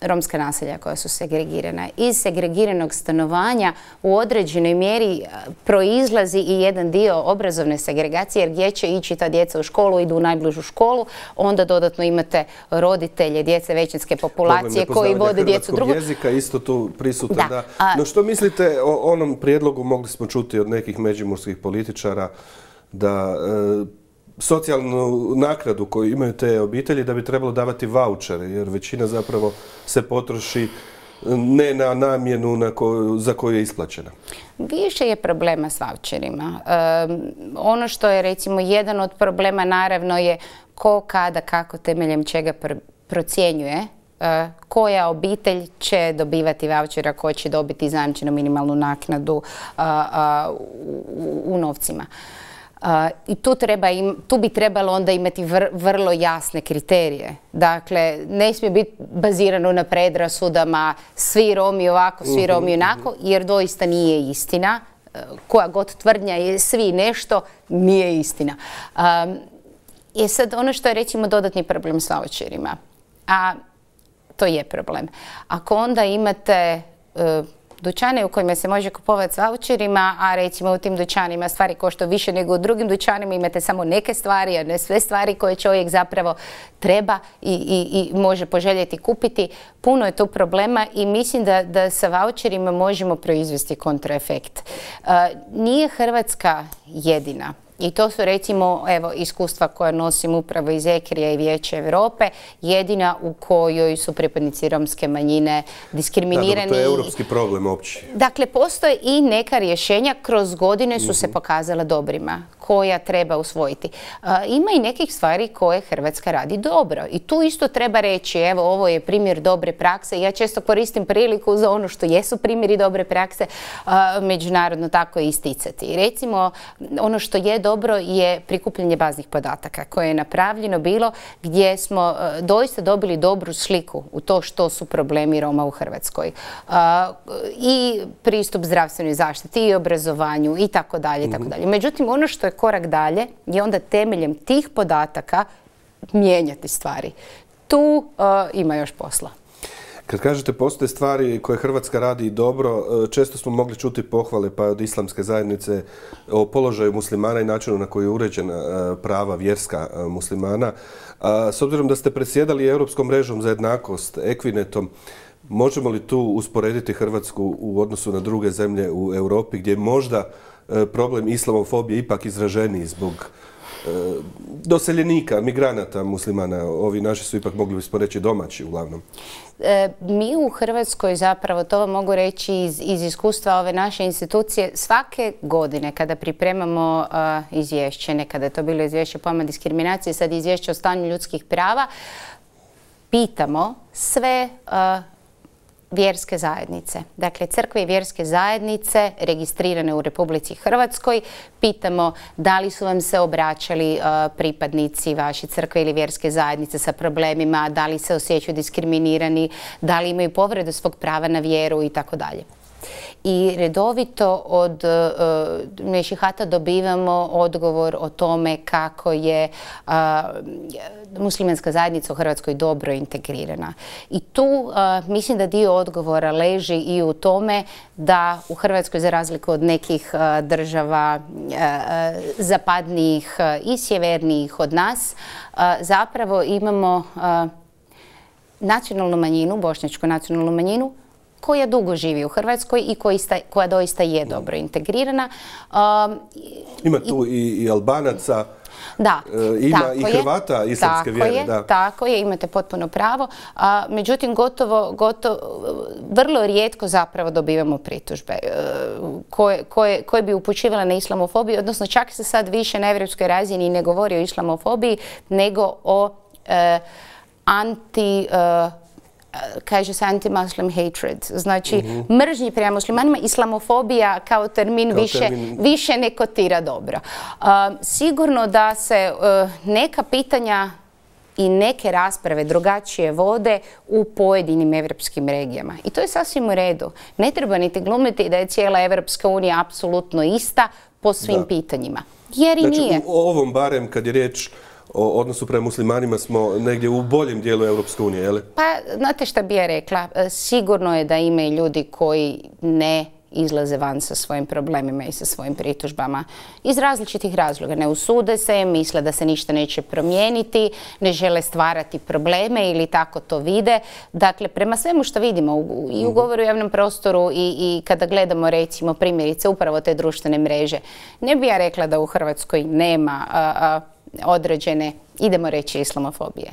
romska naselja koja su segregirana. Iz segregiranog stanovanja u određenoj mjeri proizlazi i jedan dio obrazovne segregacije jer gdje će ići ta djeca u školu, idu u najbližu školu, onda dodatno imate roditelje, djece većinske populacije koji vode djecu drugog. jezika isto tu prisutan. Da. No što mislite o onom prijedlogu, mogli smo čuti od nekih međimurskih političara, da e, socijalnu nakradu koju imaju te obitelji da bi trebalo davati vouchere jer većina zapravo se potroši ne na namjenu na za koju je isplaćena. Više je problema s voucherima. ono što je recimo jedan od problema naravno je ko, kada, kako, temeljem čega procjenjuje e, koja obitelj će dobivati vouchera, ko će dobiti zajamčenu minimalnu naknadu u novcima. I tu, treba tu bi trebalo onda imati vrlo jasne kriterije. Dakle, ne smije biti bazirano na predrasudama svi Romi ovako, svi mhm, Romi onako, mhm. jer doista nije istina. E, koja god tvrdnja je svi nešto, nije istina. je sad ono što je recimo dodatni problem s voucherima. A to je problem. Ako onda imate e, dućane u kojima se može kupovati s voucherima, a recimo u tim dućanima stvari koštaju više nego u drugim dućanima, imate samo neke stvari, a ne sve stvari koje čovjek zapravo treba i, može poželjeti kupiti. Puno je tu problema i mislim da, da sa voucherima možemo proizvesti kontraefekt. E, nije Hrvatska jedina i to su recimo evo, iskustva koja nosim upravo iz Ekrija i Vijeće Europe, jedina u kojoj su pripadnici romske manjine diskriminirani. Da, to je europski problem opći. Dakle, postoje i neka rješenja, kroz godine su se mhm. pokazala dobrima koja treba usvojiti. ima i nekih stvari koje Hrvatska radi dobro i tu isto treba reći, evo ovo je primjer dobre prakse, ja često koristim priliku za ono što jesu primjeri dobre prakse, međunarodno tako isticati. Recimo, ono što je dobro je prikupljanje baznih podataka koje je napravljeno bilo gdje smo doista dobili dobru sliku u to što su problemi Roma u Hrvatskoj. I pristup zdravstvenoj zaštiti i obrazovanju i tako dalje. Mhm. Međutim, ono što je korak dalje je onda temeljem tih podataka mijenjati stvari. Tu uh, ima još posla. Kad kažete postoje stvari koje Hrvatska radi dobro, uh, često smo mogli čuti pohvale pa od islamske zajednice o položaju muslimana i načinu na koji je uređena uh, prava vjerska muslimana. S obzirom da ste predsjedali Europskom mrežom za jednakost, Ekvinetom, možemo li tu usporediti Hrvatsku u odnosu na druge zemlje u Europi gdje možda E, problem islamofobije ipak izraženiji zbog e, doseljenika, migranata muslimana, ovi naši su ipak mogli bismo reći domaći uglavnom. E, mi u Hrvatskoj zapravo, to vam mogu reći iz, iz iskustva ove naše institucije, svake godine kada pripremamo izvješće, nekada je to bilo izvješće pojma diskriminacije, sad izvješće o stanju ljudskih prava, pitamo sve vjerske zajednice. Dakle, crkve i vjerske zajednice registrirane u Republici Hrvatskoj. Pitamo da li su vam se obraćali uh, pripadnici vaše crkve ili vjerske zajednice sa problemima, da li se osjećaju diskriminirani, da li imaju povredu svog prava na vjeru i tako dalje. I redovito od Mešihata dobivamo odgovor o tome kako je muslimanska zajednica u Hrvatskoj dobro integrirana. I tu mislim da dio odgovora leži i u tome da u Hrvatskoj, za razliku od nekih država zapadnijih i sjevernijih od nas, zapravo imamo nacionalnu manjinu, bošnjačku nacionalnu manjinu, koja dugo živi u Hrvatskoj i koja doista je dobro integrirana. Ima tu i Albanaca, da, e, ima i Hrvata i srpske vjere. Da. Tako je, imate potpuno pravo. međutim, gotovo, gotovo, vrlo rijetko zapravo dobivamo pritužbe e, koje, koje, bi upućivale na islamofobiju, odnosno čak se sad više na evropskoj razini ne govori o islamofobiji, nego o e, anti kaže se anti-muslim hatred, znači mm mržnji prema muslimanima, islamofobija kao termin, više, ne kotira dobro. sigurno da se uh, neka pitanja i neke rasprave drugačije vode u pojedinim evropskim regijama. I to je sasvim u redu. Ne treba niti glumiti da je cijela Evropska unija apsolutno ista po svim pitanjima. Jer i znači, nije. U ovom barem kad je riječ o odnosu prema muslimanima smo negdje u boljem dijelu Europske unije, je li? Pa, znate šta bi ja rekla? E, sigurno je da ima i ljudi koji ne izlaze van sa svojim problemima i sa svojim pritužbama iz različitih razloga. Ne usude se, misle da se ništa neće promijeniti, ne žele stvarati probleme ili tako to vide. Dakle, prema svemu što vidimo i u mhm. govoru u javnom prostoru i, kada gledamo recimo primjerice upravo te društvene mreže, ne bi ja rekla da u Hrvatskoj nema određene, idemo reći, islamofobije.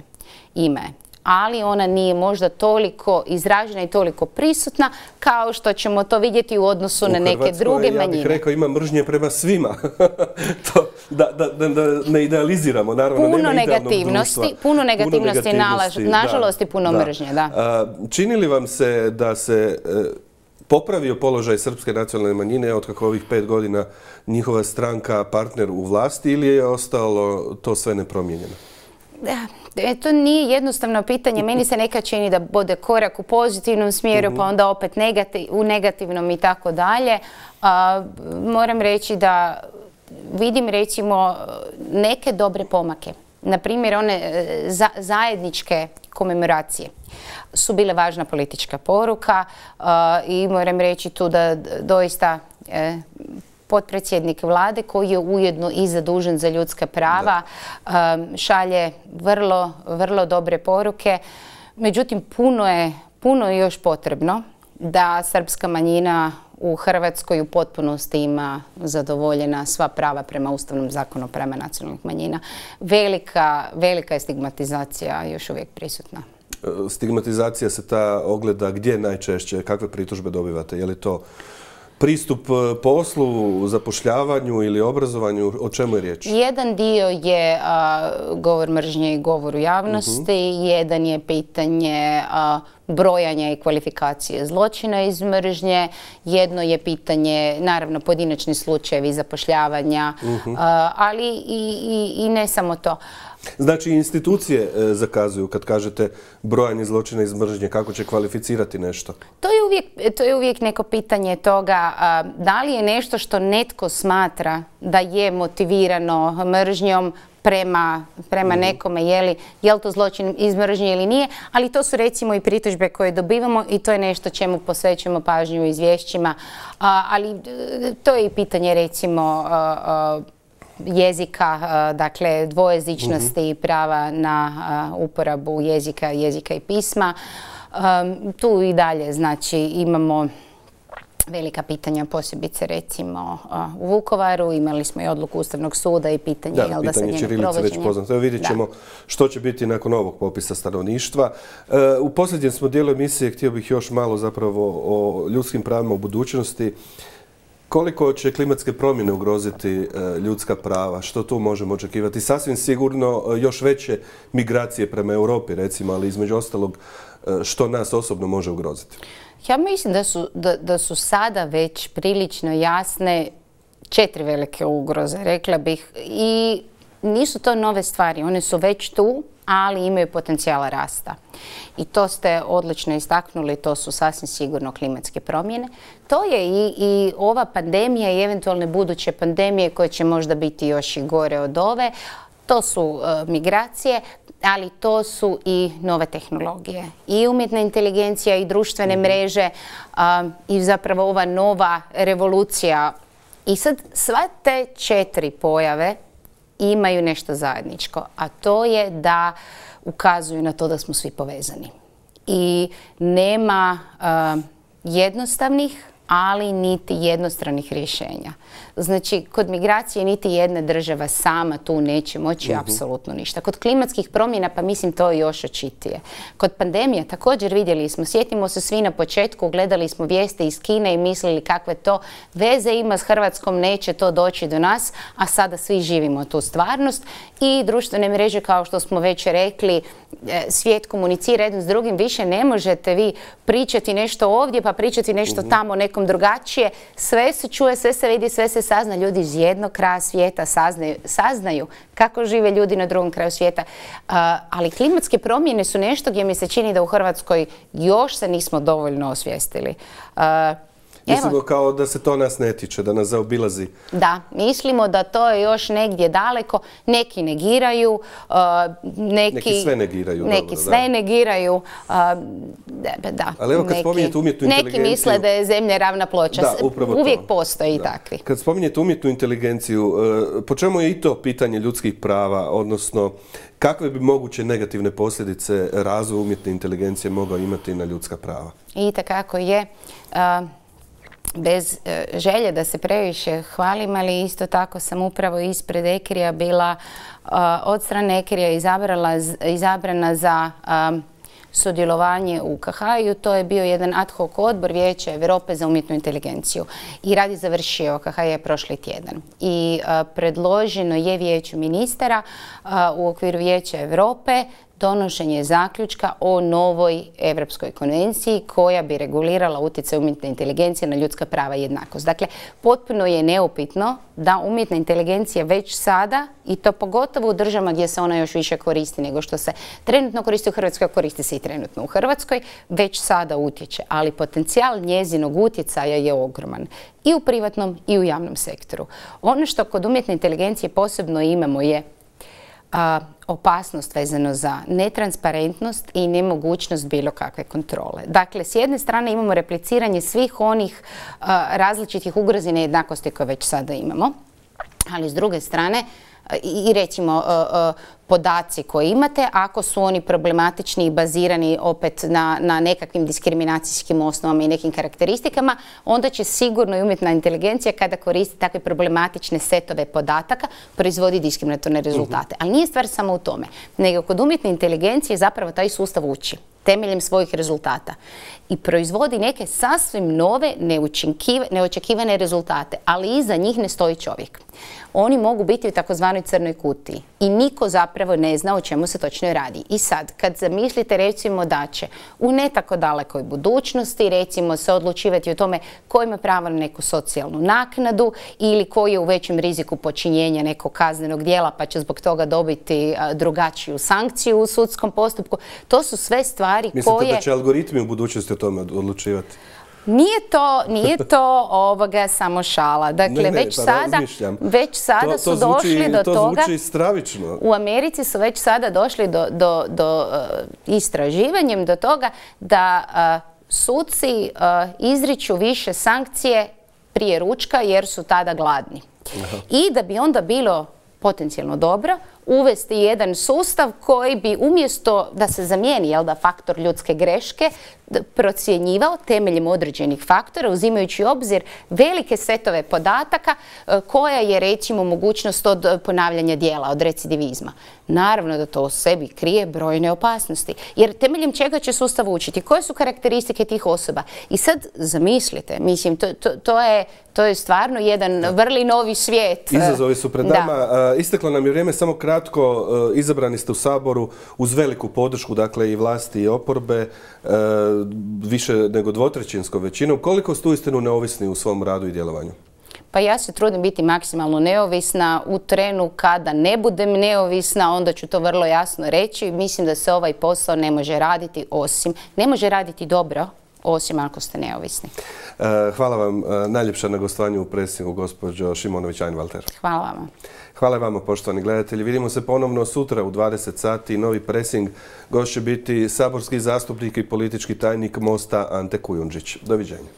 Ima ali ona nije možda toliko izražena i toliko prisutna kao što ćemo to vidjeti u odnosu na neke druge manjine. Ja bih rekao ima mržnje prema svima. to, da, da, ne idealiziramo, naravno puno negativnosti, puno negativnosti, nažalost i puno mržnje. Da. čini li vam se da se e, popravio položaj srpske nacionalne manjine od kako ovih pet godina njihova stranka partner u vlasti ili je ostalo to sve nepromijenjeno? E, to nije jednostavno pitanje. Meni se neka čini da bude korak u pozitivnom smjeru, pa onda opet u negativnom i tako dalje. Moram reći da vidim recimo neke dobre pomake. Na primjer, one e, zajedničke komemoracije su bile važna politička poruka i moram reći tu da doista e, potpredsjednik vlade koji je ujedno i zadužen za ljudska prava šalje vrlo, vrlo dobre poruke. Međutim, puno je, puno je još potrebno da srpska manjina u Hrvatskoj u potpunosti ima zadovoljena sva prava prema Ustavnom zakonu prema nacionalnih manjina. Velika, velika je stigmatizacija još uvijek prisutna. E, stigmatizacija se ta ogleda gdje najčešće, kakve pritužbe dobivate? Je li to pristup e, poslu, zapošljavanju ili obrazovanju? O čemu je riječ? Jedan dio je govor mržnje i govor u javnosti, mhm. jedan je pitanje brojanja i kvalifikacije zločina iz mržnje, jedno je pitanje, naravno, pojedinačni slučajevi zapošljavanja, mhm. ali i ne samo to. Znači institucije e, zakazuju kad kažete brojanje zločina iz mržnje, kako će kvalificirati nešto? To je uvijek, to je uvijek neko pitanje toga da li je nešto što netko smatra da je motivirano mržnjom prema, prema mhm. nekome, je li, je li to zločin iz mržnje ili nije, ali to su recimo i pritužbe koje dobivamo i to je nešto čemu posvećujemo pažnju u izvješćima, ali e, to je i pitanje recimo jezika, dakle dvojezičnosti i prava na uporabu jezika, jezika i pisma. Tu i dalje, znači, imamo velika pitanja, posebice recimo u Vukovaru. Imali smo i odluku Ustavnog suda i pitanje da, jel da se njeno već poznato. Evo vidjet ćemo što će biti nakon ovog popisa stanovništva. E, u posljednjem smo dijelu emisije, htio bih još malo zapravo o ljudskim pravima u budućnosti. Koliko će klimatske promjene ugroziti e, ljudska prava? Što tu možemo očekivati? Sasvim sigurno e, još veće migracije prema Europi, recimo, ali između ostalog, e, što nas osobno može ugroziti? Ja mislim da su, da, su sada već prilično jasne četiri velike ugroze, rekla bih. I nisu to nove stvari, one su već tu ali imaju potencijala rasta. I to ste odlično istaknuli, to su sasvim sigurno klimatske promjene. To je i, i ova pandemija i eventualne buduće pandemije koje će možda biti još i gore od ove. To su e, migracije, ali to su i nove tehnologije. I umjetna inteligencija i društvene mhm. mreže i zapravo ova nova revolucija. I sad sva te četiri pojave imaju nešto zajedničko, a to je da ukazuju na to da smo svi povezani. I nema jednostavnih ali niti jednostranih rješenja. Znači, kod migracije niti jedna država sama tu neće moći mhm. apsolutno ništa. Kod klimatskih promjena, pa mislim to još očitije. Kod pandemije također vidjeli smo, sjetimo se svi na početku, gledali smo vijeste iz Kine i mislili kakve to veze ima s Hrvatskom, neće to doći do nas, a sada svi živimo tu stvarnost i društvene mreže, kao što smo već rekli, e, svijet komunicira jedan s drugim, više ne možete vi pričati nešto ovdje, pa pričati nešto mhm. tamo nekom drugačije. Sve se čuje, sve se vidi, sve se sazna. Ljudi iz jednog kraja svijeta saznaju, saznaju kako žive ljudi na drugom kraju svijeta. ali klimatske promjene su nešto gdje mi se čini da u Hrvatskoj još se nismo dovoljno osvijestili. Mislimo kao da se to nas ne tiče, da nas zaobilazi. Da, mislimo da to je još negdje daleko. Neki negiraju, uh, neki, neki sve negiraju. Neki sve negiraju. Uh, da, Ali evo kad spominjete umjetnu inteligenciju... Neki misle da je zemlja ravna ploča. Da, upravo Uvijek postoji i takvi. Kad spominjete umjetnu inteligenciju, uh, po čemu je i to pitanje ljudskih prava, odnosno kakve bi moguće negativne posljedice razvoja umjetne inteligencije mogao imati na ljudska prava? I takako je bez e, želje da se previše hvalim, ali isto tako sam upravo ispred Ekirija bila e, od strane Ekirija izabrana za e, sudjelovanje u KH-u. To je bio jedan ad hoc odbor Vijeća Europe za umjetnu inteligenciju. I radi završio KH je prošli tjedan. I predloženo je Vijeću ministara u okviru Vijeća Europe donošenje zaključka o novoj Europskoj konvenciji koja bi regulirala utjecaj umjetne inteligencije na ljudska prava i jednakost. Dakle, potpuno je neupitno da umjetna inteligencija već sada, i to pogotovo u državama gdje se ona još više koristi nego što se trenutno koristi u Hrvatskoj, koristi se i trenutno u Hrvatskoj, već sada utječe. Ali potencijal njezinog utjecaja je ogroman i u privatnom i u javnom sektoru. Ono što kod umjetne inteligencije posebno imamo je opasnost vezano za netransparentnost i nemogućnost bilo kakve kontrole. Dakle, s jedne strane imamo repliciranje svih onih različitih ugrozi nejednakosti koje već sada imamo, ali s druge strane i recimo podaci koje imate, ako su oni problematični i bazirani opet na, na nekakvim diskriminacijskim osnovama i nekim karakteristikama, onda će sigurno i umjetna inteligencija kada koristi takve problematične setove podataka proizvodi diskriminatorne rezultate. Ali nije stvar samo u tome, nego kod umjetne inteligencije zapravo taj sustav uči temeljem svojih rezultata i proizvodi neke sasvim nove, neočekivane rezultate, ali iza njih ne stoji čovjek. Oni mogu biti u takozvanoj crnoj kutiji i niko zapravo ne zna o čemu se točno radi. I sad, kad zamislite recimo da će u ne tako dalekoj budućnosti recimo se odlučivati o tome ko ima pravo na neku socijalnu naknadu ili ko je u većem riziku počinjenja nekog kaznenog dijela pa će zbog toga dobiti drugačiju sankciju u sudskom postupku. To su sve stvari koje... Mislite da će algoritmi u budućnosti o tome odlučivati? Nije to, nije to ovoga samo šala. Dakle, već, pa sada, već sada su došli do toga... To zvuči stravično. U Americi su već sada došli do, do, do uh, istraživanjem do toga da uh, suci uh, izriču više sankcije prije ručka jer su tada gladni. I da bi onda bilo potencijalno dobro, uvesti jedan sustav koji bi umjesto da se zamijeni jel da, faktor ljudske greške procjenjivao temeljem određenih faktora uzimajući obzir velike setove podataka e, koja je recimo mogućnost od ponavljanja dijela, od recidivizma. Naravno da to u sebi krije brojne opasnosti. Jer temeljem čega će sustav učiti? Koje su karakteristike tih osoba? I sad zamislite, mislim, to, to, to je, to je stvarno jedan vrli novi svijet. Izazovi su pred nama. Isteklo nam je vrijeme samo kratko. E, izabrani ste u Saboru uz veliku podršku, dakle i vlasti i oporbe više nego dvotrećinskom većinom. Koliko ste uistinu neovisni u svom radu i djelovanju? Pa ja se trudim biti maksimalno neovisna. U trenu kada ne budem neovisna, onda ću to vrlo jasno reći. Mislim da se ovaj posao ne može raditi osim, ne može raditi dobro, osim ako ste neovisni. E, hvala vam e, najljepša na gostovanju u presingu, gospođo Šimonović-Einwalter. Hvala vam. Hvala vama poštovani gledatelji. Vidimo se ponovno sutra u 20 sati. Novi presing gost će biti saborski zastupnik i politički tajnik Mosta Ante Kujundžić. Doviđenja.